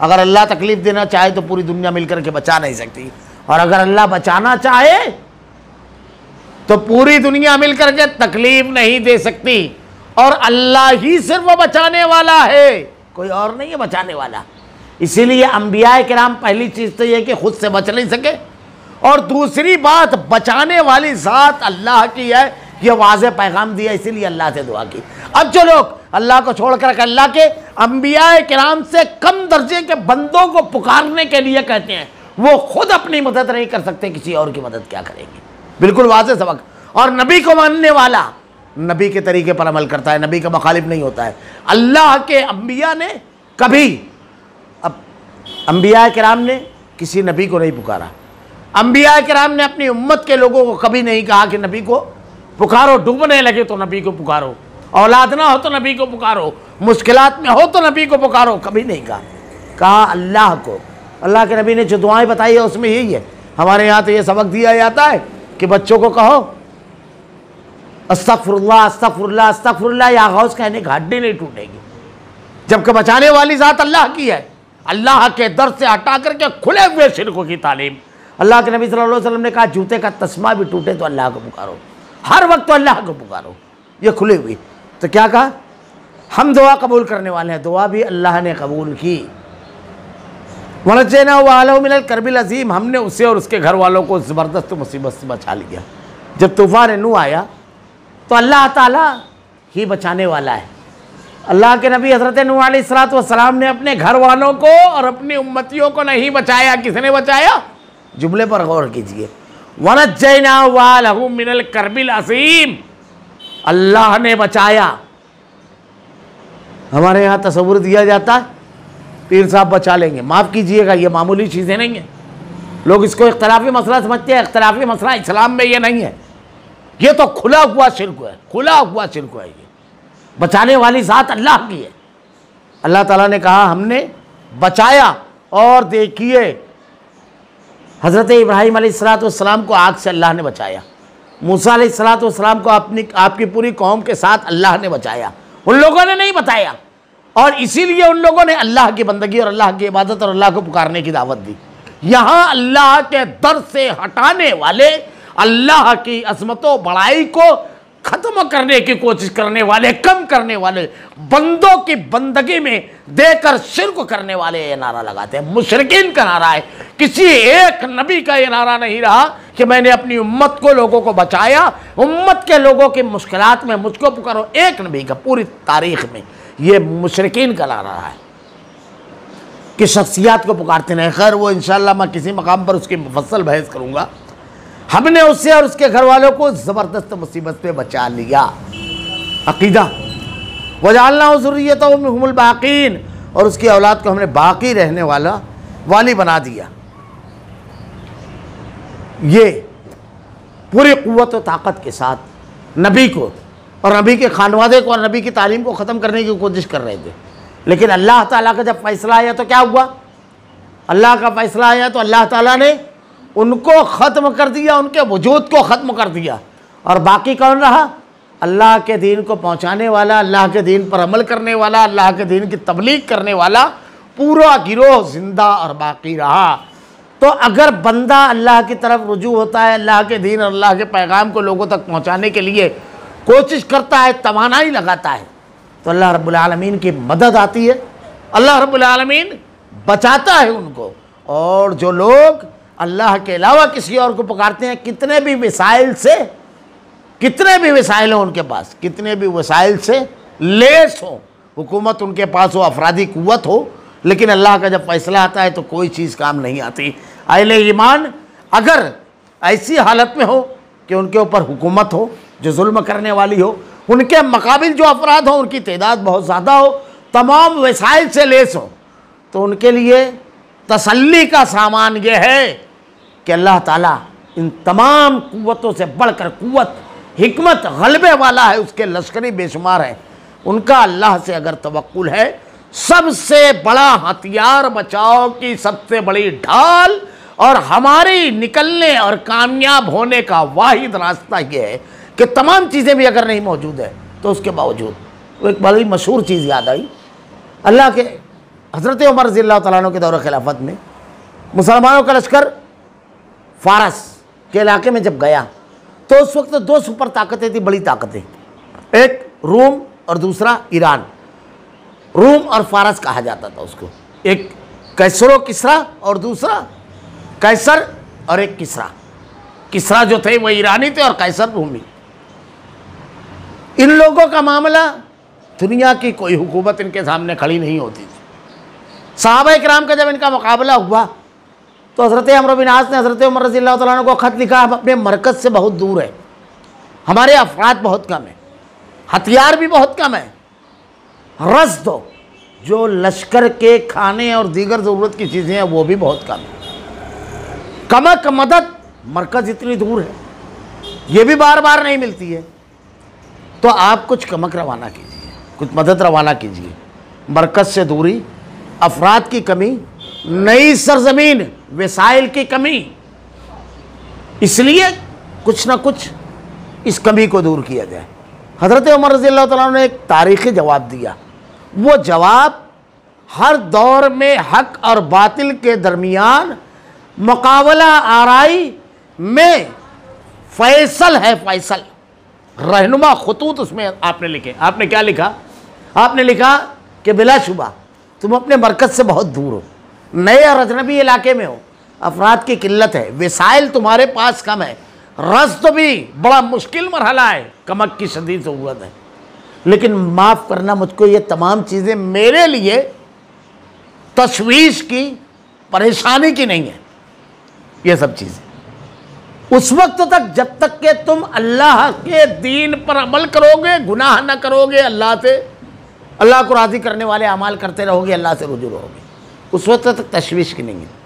अगर अल्लाह तकलीफ़ देना चाहे तो पूरी दुनिया मिलकर के बचा नहीं सकती। और अगर अल्लाह बचाना चाहे तो पूरी दुनिया मिलकर के तकलीफ़ नहीं दे सकती। और अल्लाह ही सिर्फ़ बचाने वाला है, कोई और नहीं है बचाने वाला। इसीलिए अम्बिया के नाम पहली चीज़ तो यह कि खुद से बच नहीं सके। और दूसरी बात, बचाने वाली ज़ात अल्लाह की है। यह वाज पैगाम दिया, इसीलिए अल्लाह से दुआ की। अब जो लोग अल्लाह को छोड़कर अल्लाह के अम्बिया नाम से कम दर्जे के बंदों को पुकारने के लिए कहते हैं, वो खुद अपनी मदद नहीं कर सकते, किसी और की मदद क्या करेंगे? बिल्कुल वाज सबक। और नबी को मानने वाला, नबी के तरीके पर अमल करता है, नबी का मुखालिफ नहीं होता है। अल्लाह के अम्बिया ने कभी, अब अम्बिया कराम ने किसी नबी को नहीं पुकारा। अम्बिया कराम ने अपनी उम्मत के लोगों को कभी नहीं कहा कि नबी को पुकारो, डूबने लगे तो नबी को पुकारो। औलाद ना हो तो नबी को पुकारो। मुश्किल में हो तो नबी को पुकारो, कभी नहीं कहा। कहा अल्लाह को। अल्लाह के नबी ने जो दुआएँ बताई है, उसमें यही है। हमारे यहाँ तो ये सबक दिया जाता है कि बच्चों को कहो अस्तफरुल्ला अस्तफरुल्ला अस्तफरुल्ला या गौस कहने की हड्डी नहीं टूटेगी। जबकि बचाने वाली ज़ात अल्लाह की है। अल्लाह के दर से हटा करके खुले हुए शिरकों की तालीम। अल्लाह के नबी सल्लल्लाहु अलैहि वसल्लम ने कहा, जूते का तस्मा भी टूटे तो अल्लाह को पुकारो। हर वक्त तो अल्लाह को पुकारो। ये खुली हुई। तो क्या कहा? हम दुआ कबूल करने वाले हैं। दुआ भी अल्लाह ने कबूल की। वनजना वालमिन करबिल अजीम। हमने उसे और उसके घर वालों को ज़बरदस्त मुसीबत से बचा लिया। जब तूफ़ान नू आया तो अल्लाह ताला ही बचाने वाला है। अल्लाह के नबी हज़रत नू सलाम ने अपने घर वालों को और अपनी उम्मतियों को नहीं बचाया। किसने बचाया? जुमले पर गौर कीजिए। वनजना वालहू मिनल करबिल असीम। अल्लाह ने बचाया। हमारे यहाँ तस्वुर दिया जाता। है पीर साहब बचा लेंगे। माफ़ कीजिएगा, ये मामूली चीज़ें नहीं हैं। लोग इसको इख्तलाफी मसला समझते हैं। इख्तलाफी मसला इस्लाम में ये नहीं है। ये तो खुला हुआ शिरक है। खुला हुआ शिरक है ये। बचाने वाली ज़ात अल्लाह की है। अल्लाह ताला ने कहा, हमने बचाया और देखिए हज़रत इब्राहिम सलाम को आग से अल्लाह ने बचाया। मूसा सलाम को अपनी, आपकी पूरी कौम के साथ अल्लाह ने बचाया। उन लोगों ने नहीं बताया। और इसीलिए उन लोगों ने अल्लाह की बंदगी और अल्लाह की इबादत और अल्लाह को पुकारने की दावत दी। यहाँ अल्लाह के दर से हटाने वाले अल्लाह की अजमतों, बड़ाई को ख़त्म करने की कोशिश करने वाले, कम करने वाले, बंदों की बंदगी में देकर शिरक करने वाले ये नारा लगाते हैं। मुशरकिन का नारा है। किसी एक नबी का ये नारा नहीं रहा कि मैंने अपनी उम्मत को, लोगों को बचाया। उम्मत के लोगों की मुश्किल में मुझको पुकारो एक नबी का, पूरी तारीख में। ये मुशरकिन का नारा रहा है कि शख्सियात को पुकारते नहीं। खैर, वो इन मैं किसी मकाम पर उसकी मुफसल बहस करूँगा। हमने उससे और उसके घर वालों को ज़बरदस्त मुसीबत पे बचा लिया। अकीदा, वजालना ज़रूरीत बाकीन, और उसकी औलाद को हमने बाकी रहने वाला वाली बना दिया। ये पूरी क़वत व ताकत के साथ नबी को और नबी के खानवादे को और नबी की तालीम को ख़त्म करने की कोशिश कर रहे थे। लेकिन अल्लाह ताला का जब फ़ैसला आया तो क्या हुआ? अल्लाह का फ़ैसला आया तो अल्लाह ताला ने उनको ख़त्म कर दिया, उनके वजूद को ख़त्म कर दिया। और बाकी कौन रहा? अल्लाह के दीन को पहुँचाने वाला, अल्लाह के दीन पर अमल करने वाला, अल्लाह के दीन की तबलीग करने वाला, पूरा गिरोह ज़िंदा और बाकी रहा। तो अगर बंदा अल्लाह की तरफ़ रुजू होता है, अल्लाह के दीन और अल्लाह के पैगाम को लोगों तक पहुँचाने के लिए कोशिश करता है, तवानाई लगाता है तो अल्लाह रब्बुल की मदद आती है। अल्लाह रब्बुल बचाता है उनको। और जो लोग अल्लाह के अलावा किसी और को पुकारते हैं, कितने भी वसाइल से, कितने भी वसाइल हों उनके पास, कितने भी वसाइल से लेस हो, हुकूमत उनके पास हो, अफराधी कुत हो, लेकिन अल्लाह का जब फैसला आता है तो कोई चीज़ काम नहीं आती। अहले ईमान अगर ऐसी हालत में हो कि उनके ऊपर हुकूमत हो, जो जुल्म करने वाली हो, उनके मकाबिल जो अफराद हों, उनकी तादाद बहुत ज़्यादा हो, तमाम वसाइल से लेस हो तो उनके लिए तसल्ली का सामान ये है कि अल्लाह ताला इन तमाम कुतों से बढ़कर कुत हमत गलबे वाला है, उसके लश्करी बेशुमार है। उनका अल्लाह से अगर तवक्ल है, सबसे बड़ा हथियार बचाव की सबसे बड़ी ढाल और हमारी निकलने और कामयाब होने का वाहिद रास्ता यह है कि तमाम चीज़ें भी अगर नहीं मौजूद है तो उसके बावजूद। वो एक बड़ी मशहूर चीज़ याद आई। अल्लाह के हज़रत उमर रज़ी तु के दौर खिलाफत में मुसलमानों का लश्कर फारस के इलाके में जब गया तो उस वक्त दो सुपर ताकतें थी, बड़ी ताकतें। एक रोम और दूसरा ईरान। रोम और फारस कहा जाता था उसको। एक कैसरो किसरा और दूसरा कैसर और एक किसरा। किसरा जो थे, वो ईरानी थे और कैसर रूमी इन लोगों का मामला दुनिया की कोई हुकूमत इनके सामने खड़ी नहीं होती थी। साहब कराम का जब इनका मुकाबला हुआ तो हज़रत अमर अमरबिनास ने हज़रत उमर रज़ी अल्लाह को ख़त लिखा, हम अपने मरकज़ से बहुत दूर है। हमारे अफराद बहुत कम है। हथियार भी बहुत कम है। रस दो। जो लश्कर के खाने और दीगर ज़रूरत की चीज़ें हैं, वो भी बहुत कम है। कमक, मदद, मरकज़ इतनी दूर है। ये भी बार बार नहीं मिलती है। तो आप कुछ कमक रवाना कीजिए, कुछ मदद रवाना कीजिए। मरकज़ से दूरी, अफराद की कमी नई सरजमीन, वसाइल की कमी। इसलिए कुछ ना कुछ इस कमी को दूर किया जाए। हज़रत उमर रज़ी ने एक तारीख़ी जवाब दिया। वो जवाब, हर दौर में हक और बातिल के दरमियान मुकाबला आराई में फैसल है फैसल। रहनुमा खतूत उसमें आपने लिखे। आपने क्या लिखा? आपने लिखा कि बिलाशुबा, तुम अपने मरकज़ से बहुत दूर हो। नए और अजनबी इलाके में हो। अफराद की किल्लत है, वसाइल तुम्हारे पास कम है। रस तो भी बड़ा मुश्किल मरहला है, कमक की शदीद ज़रूरत है। लेकिन माफ़ करना मुझको ये तमाम चीज़ें मेरे लिए तशवीश की, परेशानी की नहीं है। ये सब चीज़ें। उस वक्त तक जब तक के तुम अल्लाह के दीन पर अमल करोगे, गुनाह न करोगे, अल्लाह से, अल्लाह को राज़ी करने वाले अमाल करते रहोगे, अल्लाह से रुजू रहोगे। उस वक्त तक तशवीश की नहीं है।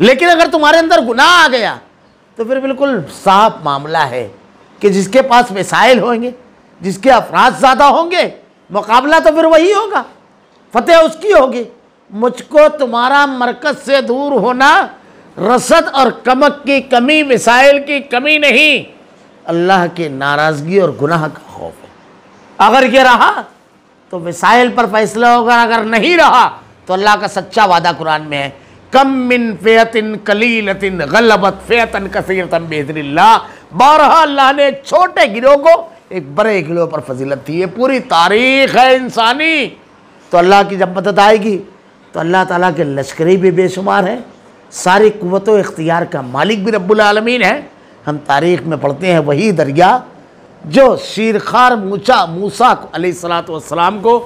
लेकिन अगर तुम्हारे अंदर गुनाह आ गया तो फिर बिल्कुल साफ़ मामला है कि जिसके पास वसाइल होंगे, जिसके अफराज ज़्यादा होंगे, मुकाबला तो फिर वही होगा, फतेह उसकी होगी। मुझको तुम्हारा मरकज से दूर होना, रसद और कमक की कमी, मिसाइल की कमी नहीं। अल्लाह की नाराज़गी और गुनाह का खौफ है। अगर ये रहा तो मिसाइल पर फैसला होगा, अगर नहीं रहा तो अल्लाह का सच्चा वादा कुरान में है, कम मिन फ़ेतिन कलीलतिन गलबत फ़ेतन कसीरतन बेदरिल्ला बारह अल्लाह ने छोटे गिरोह को एक बड़े गिरोह पर फजीलत थी ये पूरी तारीख है इंसानी। तो अल्लाह की जब मदद आएगी तो अल्लाह ताला के लश्करी भी बेशुमार है। सारी क़वत इख्तियार का मालिक भी रब्बुल आलमीन है। हम तारीख़ में पढ़ते हैं वही दरिया, जो शीरखार मूसा मूसा सलाम को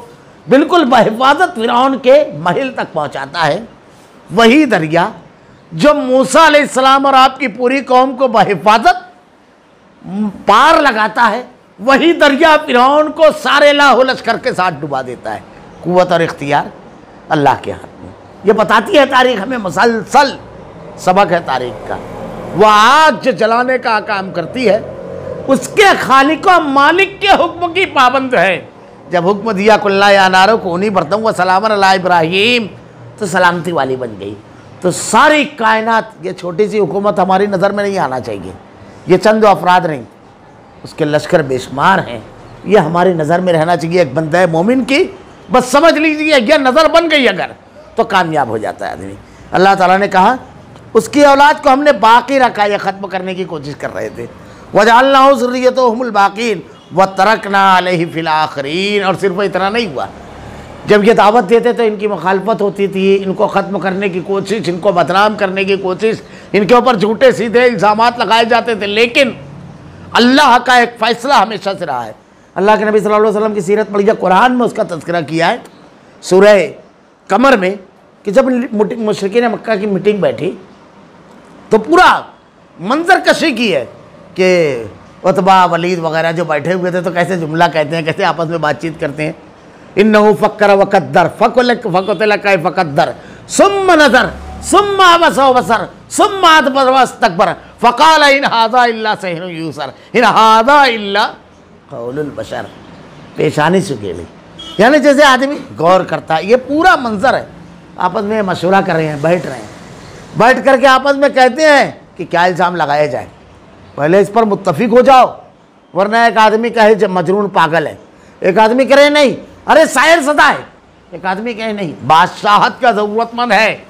बिल्कुल बहिफाजत फिरौन के महल तक पहुंचाता है। वही दरिया जो मूसा सलाम और आपकी पूरी कौम को बहिफाजत पार लगाता है, वही दरिया फिरौन को सारे लाहो लश्कर के साथ डुबा देता है। कुत और इख्तियार अल्लाह के हाथ में। ये बताती है तारीख हमें मसलसल, सबक है तारीख का। वह आग जो जलाने का काम करती है, उसके खालिक मालिक के हुक्म की पाबंद है। जब हुक्म दिया कुल्ला या नारों, को उन्हीं बरतों व सलाम इब्राहिम। तो सलामती वाली बन गई। तो सारी कायनात, ये छोटी सी हुकूमत हमारी नज़र में नहीं आना चाहिए। ये चंद अफराद नहीं, उसके लश्कर बेशुमार हैं। ये हमारी नज़र में रहना चाहिए, एक बंदा मोमिन की। बस समझ लीजिए, यह नज़र बन गई अगर तो कामयाब हो जाता है आदमी। अल्लाह ताला ने कहा, उसकी औलाद को हमने बाकी रखा यह ख़त्म करने की कोशिश कर रहे थे। वजाल्ला ज़ुर्रियत बाकीन। व तरकना फ़िल आखरीन। और सिर्फ़ इतना नहीं हुआ। जब ये दावत देते तो इनकी मुखालफत होती थी, इनको ख़त्म करने की कोशिश, इनको बदनाम करने की कोशिश, इनके ऊपर झूठे सीधे इल्ज़ाम लगाए जाते थे। लेकिन अल्लाह का एक फ़ैसला हमेशा से रहा है। अल्लाह के नबी सल्लल्लाहु अलैहि वसल्लम की सीरत पढ़ी है कुरान में उसका तस्करा किया है, सूरह कमर में, कि जब मुशरकिन मक्का की मीटिंग बैठी तो पूरा मंजर कशी की है कि उतबा, वलीद वगैरह जो बैठे हुए थे तो कैसे जुमला कहते हैं, कैसे आपस में बातचीत करते हैं? इन नहू फ़क्र वक़द्दर, फ़कुल फ़कुतल कै फ़कद्दर। सुम नज़र, सुम्मा बसो बसर, सुम्मा तकबर फ़काल इन हादा इल्ला सहन यूसर। इन हादा इल्ला कौल बशर। पेशानी सुकेली यानी जैसे आदमी गौर करता है, ये पूरा मंजर है। आपस में मशवरा कर रहे हैं, बैठ रहे हैं। बैठ करके आपस में कहते हैं कि क्या इल्ज़ाम लगाया जाए। पहले इस पर मुतफिक हो जाओ, वरना एक आदमी कहे जब मजरून पागल है। एक आदमी करे नहीं, अरे शायर सदा है। एक आदमी कहे नहीं, बादशाहत का ज़रूरतमंद है।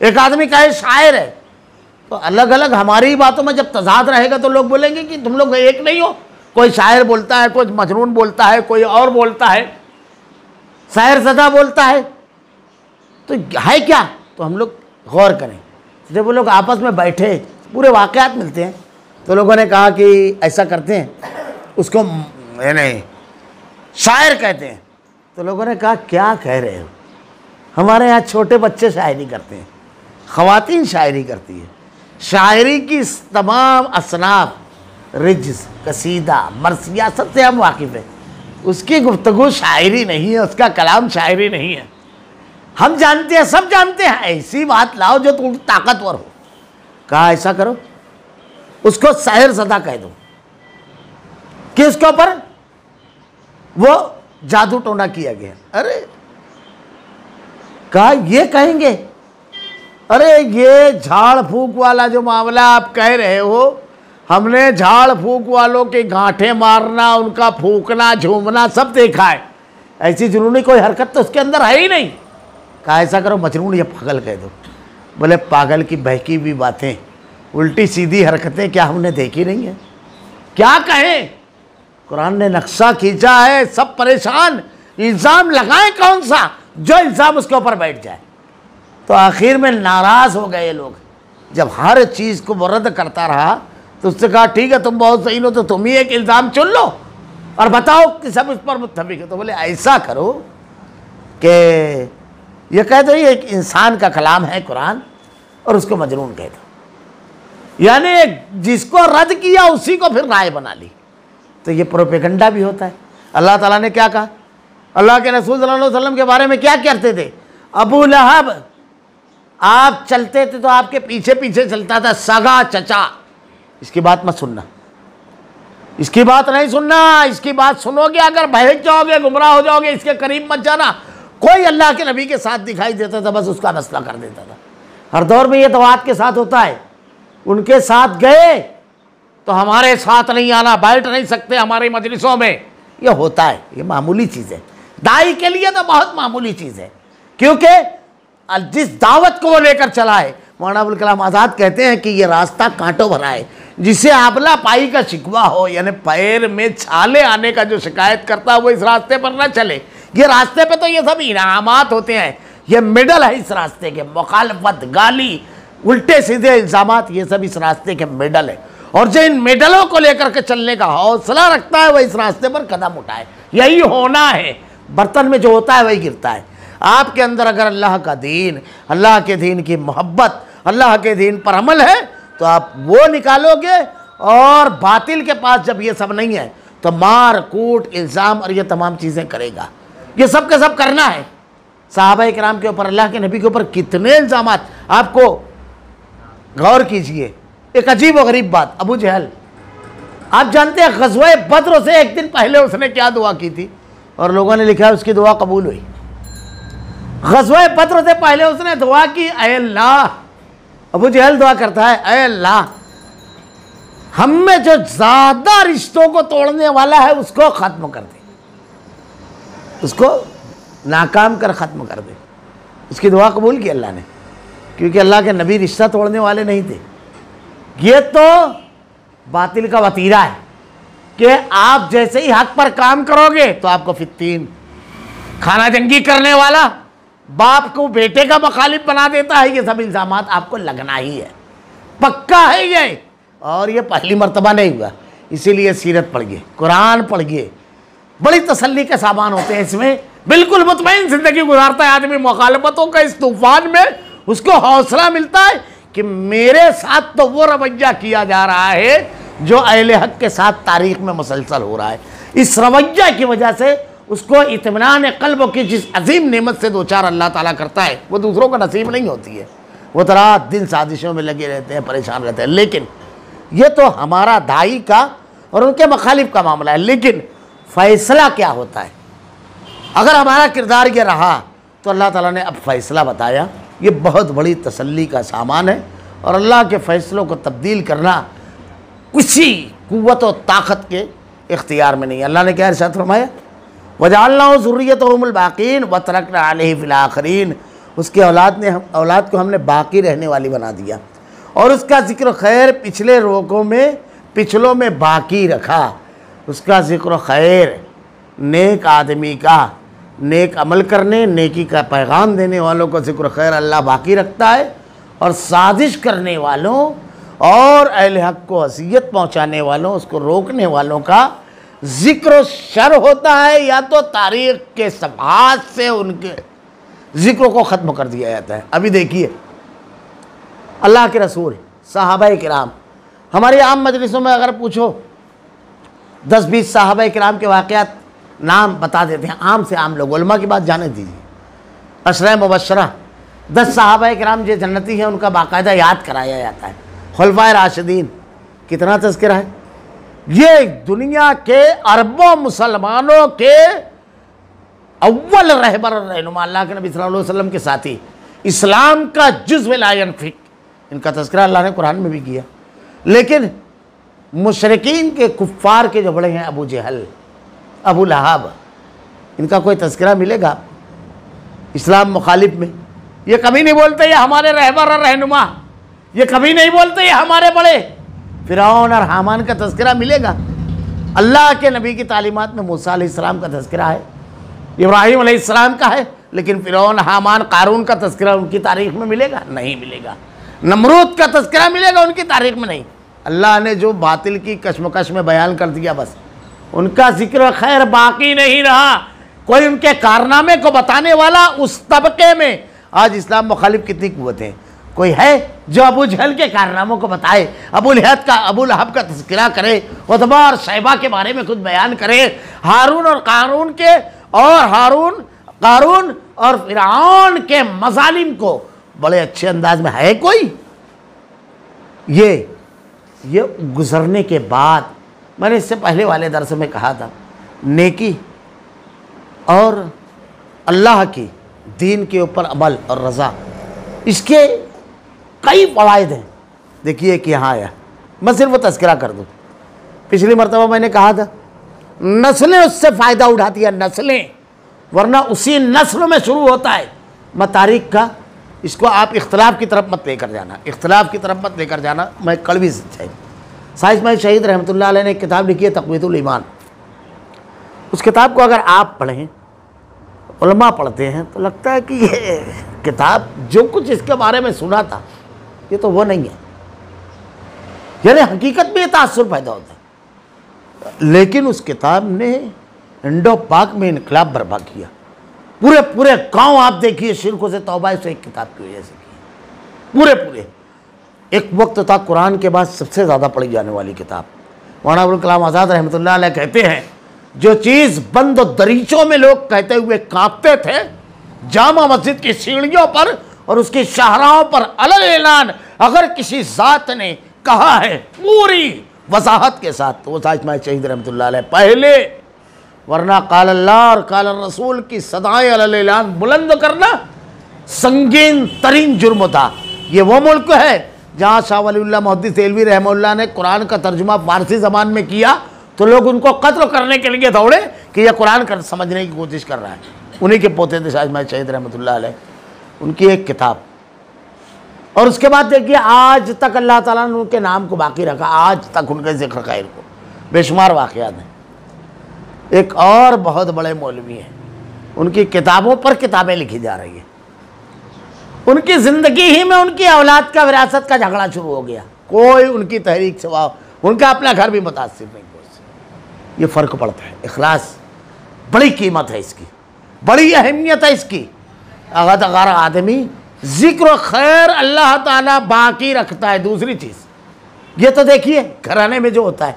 एक आदमी कहे शायर है। तो अलग अलग हमारी बातों में जब तजाद रहेगा तो लोग बोलेंगे कि तुम लोग एक नहीं हो। कोई शायर बोलता है, कोई मजरून बोलता है, कोई और बोलता है। शायर सदा बोलता है। तो है क्या? तो हम लोग गौर करें। जब वो लोग आपस में बैठे, पूरे वाक़ात मिलते हैं। तो लोगों ने कहा कि ऐसा करते हैं, उसको नहीं, शायर कहते हैं। तो लोगों ने कहा, क्या कह रहे हो? हमारे यहाँ छोटे बच्चे शायरी करते हैं, ख़वातीन शायरी करती है। शायरी की तमाम असनाफ रिज कसीदा, मरसिया, सबसे हम वाकिफ़ हैं। उसकी गुफ्तगु शायरी नहीं है, उसका कलाम शायरी नहीं है। हम जानते हैं, सब जानते हैं, ऐसी बात लाओ जो तुम ताकतवर हो। कहा, ऐसा करो उसको शायर सदा कह दो। कि ऊपर? वो जादू टोना किया गया। अरे, कहा ये कहेंगे? अरे, ये झाड़ फूक वाला जो मामला आप कह रहे हो, हमने झाड़ फूक वालों के गांठे मारना, उनका फूकना, झूमना, सब देखा है। ऐसी जुनूनी कोई हरकत तो उसके अंदर है ही नहीं। कहा ऐसा करो, मजनून ये पागल कह दो। बोले, पागल की बहकी भी बातें। उल्टी सीधी हरकतें क्या हमने देखी नहीं है? क्या कहें? कुरान ने नक्शा खींचा है, सब परेशान। इल्ज़ाम लगाए कौन सा? जो इल्ज़ाम उसके ऊपर बैठ जाए। तो आखिर में नाराज़ हो गए लोग। जब हर चीज़ को वरद करता रहा तो उससे कहा, ठीक है, तुम बहुत सही हो तो तुम ही एक इल्ज़ाम चुन लो और बताओ कि सब इस पर मुतफिक है। तो बोले, ऐसा करो कि ये कह दो, ये एक इंसान का कलाम है कुरान और उसको मजनून कह दो। यानी जिसको रद्द किया, उसी को फिर राय बना ली। तो ये प्रोपेगंडा भी होता है। अल्लाह ताला ने क्या कहा? अल्लाह के रसूल वसल्लम के बारे में क्या करते थे? अबू लहब, आप चलते थे तो आपके पीछे पीछे चलता था सगा चचा। इसकी बात मत सुनना। इसकी बात नहीं सुनना। इसकी बात सुनोगे, अगर बहक जाओगे, गुमराह हो जाओगे, इसके करीब मत जाना। कोई अल्लाह के नबी के साथ दिखाई देता था, बस उसका मसला कर देता था। हर दौर में ये तो आपके साथ होता है। उनके साथ गए तो हमारे साथ नहीं आना, बैठ नहीं सकते हमारे मजलिसों में। ये होता है, ये मामूली चीज़ है। दाई के लिए तो बहुत मामूली चीज़ है, क्योंकि जिस दावत को वो लेकर चला है मौलाना अबुल कलाम आज़ाद कहते हैं कि ये रास्ता कांटों भरा है, जिसे आबला पाई का शिकवा हो, यानी पैर में छाले आने का जो शिकायत करता है, वो इस रास्ते पर ना चले। ये रास्ते पे तो ये सब इनामात होते हैं, ये मिडल है इस रास्ते के, मुखालफत, गाली उल्टे सीधे इल्ज़ाम ये सब इस रास्ते के मेडल है। और जो इन मेडलों को लेकर के चलने का हौसला रखता है वह इस रास्ते पर कदम उठाए। यही होना है। बर्तन में जो होता है, वही गिरता है। आपके अंदर अगर अल्लाह का दीन, अल्लाह के दीन की मोहब्बत, अल्लाह के दीन पर अमल है तो आप वो निकालोगे और बातिल के पास जब ये सब नहीं है तो मार, कूट, इल्ज़ाम और ये तमाम चीज़ें करेगा। ये सब के सब करना है। साहबा कराम के ऊपर, अल्लाह के नबी के ऊपर कितने इल्ज़ाम आपको गौर कीजिए। एक अजीब और गरीब बात, अबू जहल। आप जानते हैं गजवा बद्र से एक दिन पहले उसने क्या दुआ की थी? और लोगों ने लिखा, उसकी दुआ कबूल हुई। गजवा बद्र से पहले उसने दुआ की अल्लाह। अबू जहल दुआ करता है अल्लाह, हम में जो ज़्यादा रिश्तों को तोड़ने वाला है, उसको ख़त्म कर दे। उसको नाकाम कर ख़त्म कर दे। उसकी दुआ कबूल की अल्लाह ने। क्योंकि अल्लाह के नबी रिश्ता तोड़ने वाले नहीं थे। ये तो बातिल का वतीरा है कि आप जैसे ही हक पर काम करोगे तो आपको फिर तीन खाना जंगी करने वाला, बाप को बेटे का मखालिफ बना देता है। ये सब इल्ज़ाम आपको लगना ही है। पक्का है ये। और ये पहली मरतबा नहीं हुआ। इसीलिए सीरत पढ़िए कुरान पढ़िए बड़ी तसल्ली के सामान होते हैं इसमें। बिल्कुल मुतमिन ज़िंदगी गुजारता है आदमी मुखालफतों का इस तूफ़ान में। उसको हौसला मिलता है कि मेरे साथ तो वो रवैया किया जा रहा है जो अहल हक के साथ तारीख में मुसलसल हो रहा है। इस रवैया की वजह से उसको इतमान कल्ब की जिस अजीम नेमत से दो चार अल्लाह ताला करता है, वो दूसरों का नसीब नहीं होती है। वो तो रात दिन साजिशों में लगे रहते हैं, परेशान रहते हैं। लेकिन ये तो हमारा दाई का और उनके मखालिफ का मामला है। लेकिन फ़ैसला क्या होता है? अगर हमारा किरदार ये रहा तो अल्लाह ताला ने अब फ़ैसला बताया। ये बहुत बड़ी तसल्ली का सामान है और अल्लाह के फ़ैसलों को तब्दील करना किसी कुत और ताकत के इख्तियार में नहीं अल्लाह ने क्या इर्शाद फरमाया? वजालना ज़ुर्रियत बाकीन व तरक फ़िलाखरीन उसके औलाद ने हम, औलाद को हमने बाकी रहने वाली बना दिया। और उसका ज़िक्र खैर पिछले रोगों में, पिछलों में बाकी रखा। उसका ज़िक्र खैर, नेक आदमी का नेक अमल करने, नेकी का पैगाम देने वालों का ज़िक्र खैर अल्लाह बाकी रखता है और साजिश करने वालों और अहल हक को असीयत पहुँचाने वालों, उसको रोकने वालों का ज़िक्र शर होता है, या तो तारीख़ के समाज से उनके ज़िक्र को ख़त्म कर दिया जाता है। अभी देखिए, अल्लाह के रसूल, साहबा कराम हमारी आम मजलिसों में अगर पूछो, दस बीस साहबा कराम के वाक़ात नाम बता देते हैं, आम से आम लोग। उलमा की बात जाने दीजिए। अशर मुबशरा दस साहबा कराम जो जन्नती हैं, उनका बाकायदा याद कराया जाता है। खलफा राशिदीन। कितना तस्करा है? ये दुनिया के अरबों मुसलमानों के अव्वल रहबर रहनुमा, अल्लाह के नबी सल्लल्लाहु अलैहि वसल्लम के साथी। इस्लाम का जुज्व लायन फिक इनका तस्करा अल्लाह ने कुरान में भी किया। लेकिन मुशरकिन के कुफ़ार के जो बड़े हैं, अबू जहल। अबू लहाब। इनका कोई तस्करा मिलेगा? इस्लाम मुखालिफ में। ये कभी नहीं बोलते, ये हमारे रहबर और रहनुमा। ये कभी नहीं बोलते, ये हमारे बड़े। फ़िरौन और हामान का तस्करा मिलेगा। अल्लाह के नबी की तालीमत में मूसा इस्लाम का तस्करा है, इब्राहिम इस्लाम का है, लेकिन फ़िरौन, हामान, कारून का तस्करा उनकी तारीख में मिलेगा? नहीं मिलेगा। नमरूद का तस्करा मिलेगा, उनकी तारीख में नहीं। अल्लाह ने जो बातिल की कशमकश में बयान कर दिया बस। उनका ज़िक्र खैर बाकी नहीं रहा। कोई उनके कारनामे को बताने वाला उस तबके में, आज इस्लाम मुखालिफ कितनी कुत है। कोई है जो अबू जहल के कारनामों को बताए, अबू लहद का, अबू लहब का तस्करा करे उतबा और शैबा के बारे में खुद बयान करे। हारून और कानून के, और हारून, कारून और फिरौन के मजालिम को बड़े अच्छे अंदाज में है कोई? ये ये गुज़रने के बाद मैंने इससे पहले वाले दरस में कहा था, नेकी और अल्लाह की दीन के ऊपर अमल और रज़ा, इसके कई फ़वाद हैं। देखिए कि यहाँ आया, मैं सिर्फ़ तस्करा कर दूँ। पिछली मरतबा मैंने कहा था, नस्लें उससे फ़ायदा उठाती है, नस्लें, वरना उसी नस्ल में शुरू होता है। मैं तारीख का, इसको आप इख्तलाफ की तरफ़ मत लेकर जाना, इख्तलाफ की तरफ़ मत लेकर जाना, मैं कड़वी सच्चाई साइज़ में शहीद रहमत ने एक किताब लिखी है, तकवीतुल ईमान। उस किताब को अगर आप पढ़ें, उलमा पढ़ते हैं तो लगता है कि ये किताब जो कुछ इसके बारे में सुना था, ये तो वो नहीं है। यानी हकीकत में तासर पैदा होता है। लेकिन उस किताब ने इंडो पाक में इनकलाब बर्पा किया। पूरे पूरे गाँव आप देखिए, शिरकों से तोबा से एक किताब की वजह से की पूरे पूरे एक वक्त था कुरान के बाद सबसे ज़्यादा पढ़ी जाने वाली किताब। मौना अबुल कलाम आज़ाद रहमत कहते हैं, जो चीज़ बंद दरीचों में लोग कहते हुए कांपते थे, जामा मस्जिद की सीढ़ियों पर और उसकी शाहराहों पर अलग ऐलान, अगर किसी ज़ात ने कहा है पूरी वजाहत के साथ तो वो साज माए शहीद रहमत पहले। वरना काल अल्लाह और काल रसूल की सदाएँ ऐलान बुलंद करना संगीन तरीन जुर्म था। ये वो मुल्क है जहाँ शाह वली मोहद्दी एलवी रहमुल्ला ने कुरान का तर्जुमा फारसी ज़बान में किया तो लोग उनको कत्ल करने के लिए दौड़े कि यह कुरान कर, समझने की कोशिश कर रहा है। उन्हीं के पोते थे शाह शहीद रहमत उनकी एक किताब। और उसके बाद देखिए, आज तक अल्लाह ताला ने उनके नाम को बाकी रखा। आज तक उनके ज़िक्र खैर को। बेशुमार वाक़ात हैं। एक और बहुत बड़े मौलवी हैं। उनकी किताबों पर किताबें लिखी जा रही हैं। उनकी ज़िंदगी ही में उनकी औलाद का, विरासत का झगड़ा शुरू हो गया। कोई उनकी तहरीक से वाह, उनका अपना घर भी मुतासर नहीं हुआ ये फ़र्क पड़ता है, इखलास बड़ी कीमत है इसकी, बड़ी अहमियत है इसकी। अगर अगर आदमी ज़िक्र खैर अल्लाह ताला बाकी रखता है, दूसरी चीज़। ये तो देखिए, घराने में जो होता है,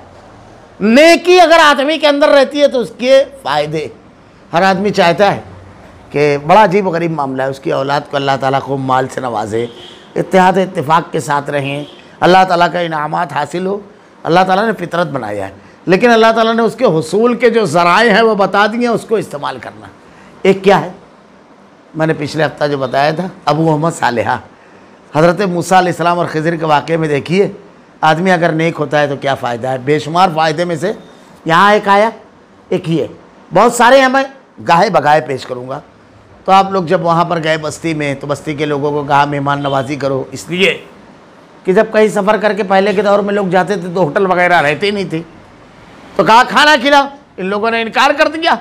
नेकी अगर आदमी के अंदर रहती है तो उसके फ़ायदे, हर आदमी चाहता है कि बड़ा अजीब गरीब मामला है, उसकी औलाद को अल्लाह ताला को माल से नवाजे। इत्तेहाद इत्तेफाक के साथ रहें। अल्लाह ताला का इनामात हासिल हो, अल्लाह ताला ने फितरत बनाया है। लेकिन अल्लाह ताला ने उसके हसूल के जो ज़राए हैं, वो बता दिए उसको इस्तेमाल करना। एक क्या है? मैंने पिछले हफ़्ता जो बताया था, अबू मोहम्मद सालेहा। हज़रत मूसा अलैहिस्सलाम और खज़र के वाक़े में देखिए, आदमी अगर नेक होता है तो क्या फ़ायदा है? बेशुमार फ़ायदे में से यहाँ एक आया, एक ही है बहुत सारे हैं, मैं गाहे बगाहे पेश करूँगा। तो आप लोग जब वहाँ पर गए बस्ती में तो बस्ती के लोगों को कहा मेहमान नवाजी करो। इसलिए कि जब कहीं सफ़र करके पहले के दौर में लोग जाते थे तो होटल वगैरह रहते ही नहीं थे। तो कहा, खाना खिलाओ इन लोगों ने इनकार कर दिया।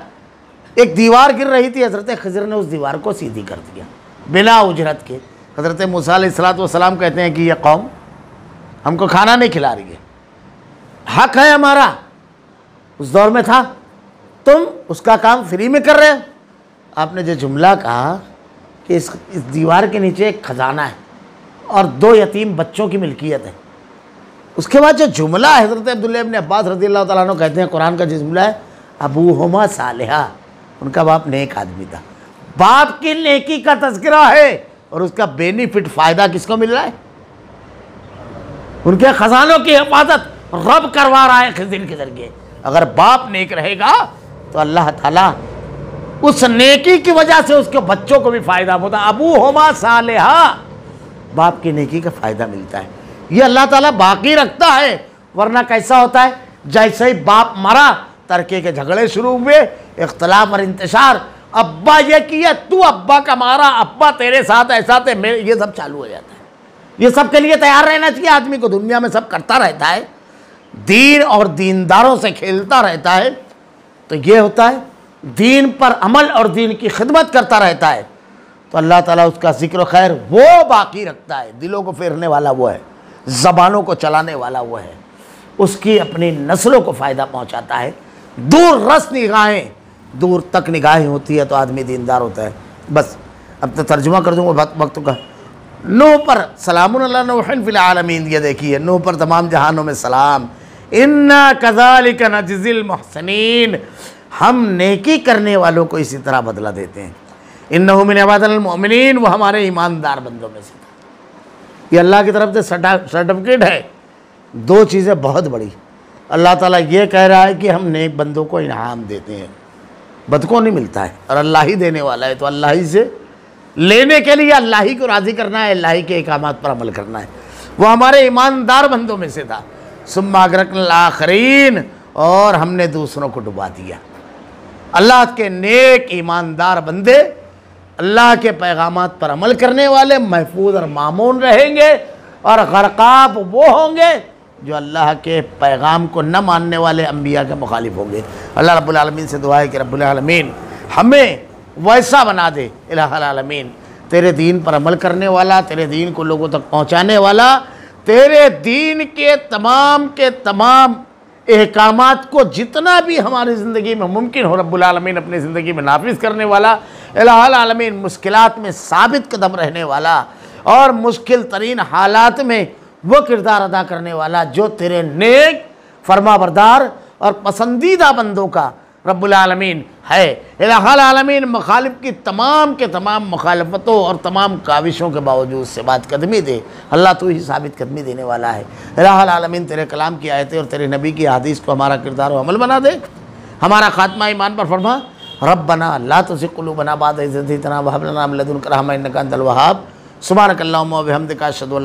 एक दीवार गिर रही थी, हज़रत खजर ने उस दीवार को सीधी कर दिया, बिना उजरत के। हज़रत मूसा सलाम कहते हैं कि, यह कौम हमको खाना नहीं खिला रही है। हक है हमारा। उस दौर में था। तुम उसका काम फ्री में कर रहे हो। आपने जो जुमला कहा कि इस इस दीवार के नीचे एक खजाना है और दो यतीम बच्चों की मिल्कियत है। उसके बाद जो जुमला हज़रत अब्दुल्ला इब्न अब्बास रदी अल्लाह कहते हैं, कुरान का जो जुमला है, अबू होमा सालेहा, उनका बाप नेक आदमी था। बाप की नेकी का तस्करा है और उसका बेनिफिट, फ़ायदा किसको मिल रहा है? उनके ख़जानों की हिफाजत रब करवा रहा है, खिजिर के ज़रिए। अगर बाप नेक रहेगा तो अल्लाह ताला उस नेकी की वजह से उसके बच्चों को भी फ़ायदा होता। है अबू होमा सालेहा, बाप की नेकी का फ़ायदा मिलता है। ये अल्लाह ताला बाकी रखता है, वरना कैसा होता है? जैसे ही बाप मरा, तरके के झगड़े शुरू हुए, इख्तलाफ और इंतशार, अब्बा ये किया, तू अब्बा का मारा, अब्बा तेरे साथ, ऐसा थे मेरे, ये सब चालू हो जाता है। ये सब के लिए तैयार रहना चाहिए, आदमी को दुनिया में सब करता रहता है। दीन और दीनदारों से खेलता रहता है तो ये होता है दीन पर अमल और दीन की खिदमत करता रहता है तो अल्लाह ताला उसका ज़िक्र खैर वो बाकी रखता है। दिलों को फेरने वाला वो है, ज़बानों को चलाने वाला वो है। उसकी अपनी नस्लों को फ़ायदा पहुंचाता है। दूर रस निगाहें, दूर तक निगाहें होती है तो आदमी दीनदार होता है। बस, अब तो तर्जुमा कर दूँगा वक्त का। नूह पर सलाम फ़िलआलमीन ये देखिए नो पर तमाम जहानों में सलाम। इन्ना कज़ालिक नजिल मोहसनीन। हम नेकी करने वालों को इसी तरह बदला देते हैं। इन नमिन आबादमिन वो हमारे ईमानदार बंदों में से ये अल्लाह की तरफ़ से सर्टिफिकेट है। दो चीज़ें बहुत बड़ी। अल्लाह ताला ये कह रहा है कि हम नेक बंदों को इनाम देते हैं। बदको नहीं मिलता है। और अल्लाह ही देने वाला है तो अल्लाह ही से लेने के लिए अल्लाह ही को राज़ी करना है, अल्लाह के अहकाम पर अमल करना है। वो हमारे ईमानदार बंदों में से था। सुम्मागरकरीन और हमने दूसरों को डुबा दिया। अल्लाह के नेक ईमानदार बंदे अल्लाह के पैगाम पर अमल करने वाले महफूज और मामून रहेंगे और गरकाब वो होंगे जो अल्लाह के पैगाम को न मानने वाले अम्बिया के मुखालिफ होंगे। अल्लाह रब्बुल से दुआ है कि रब्बुल हमें वैसा बना दे इलामीन तेरे दीन पर अमल करने वाला, तेरे दीन को लोगों तक पहुँचाने वाला, तेरे दीन के तमाम के तमाम अहकाम को जितना भी हमारी ज़िंदगी में मुमकिन हो रबालमीन अपनी ज़िंदगी में नाफिज करने वाला आलमीन मुश्किल में साबित कदम रहने वाला और मुश्किल तरीन हालात में वो किरदार अदा करने वाला जो तेरे नेक फरमा बरदार और पसंदीदा बंदों का रब्बुल है। आलमीन, मखालिफ की तमाम के तमाम मुखालफतों और तमाम काविशों के बावजूद से बात कदमी दे। अल्लाह तू ही साबित कदमी देने वाला है। आलमीन, तेरे कलाम की आयतें और तेरे नबी की हदीस को हमारा किरदार अमल बना दे। हमारा खात्मा ईमान पर फरमा। रब बना अल्लाह तो सिकुलू बना बाद इज़्ज़ती तना वहबलना व बिहम्दिका, अशहदु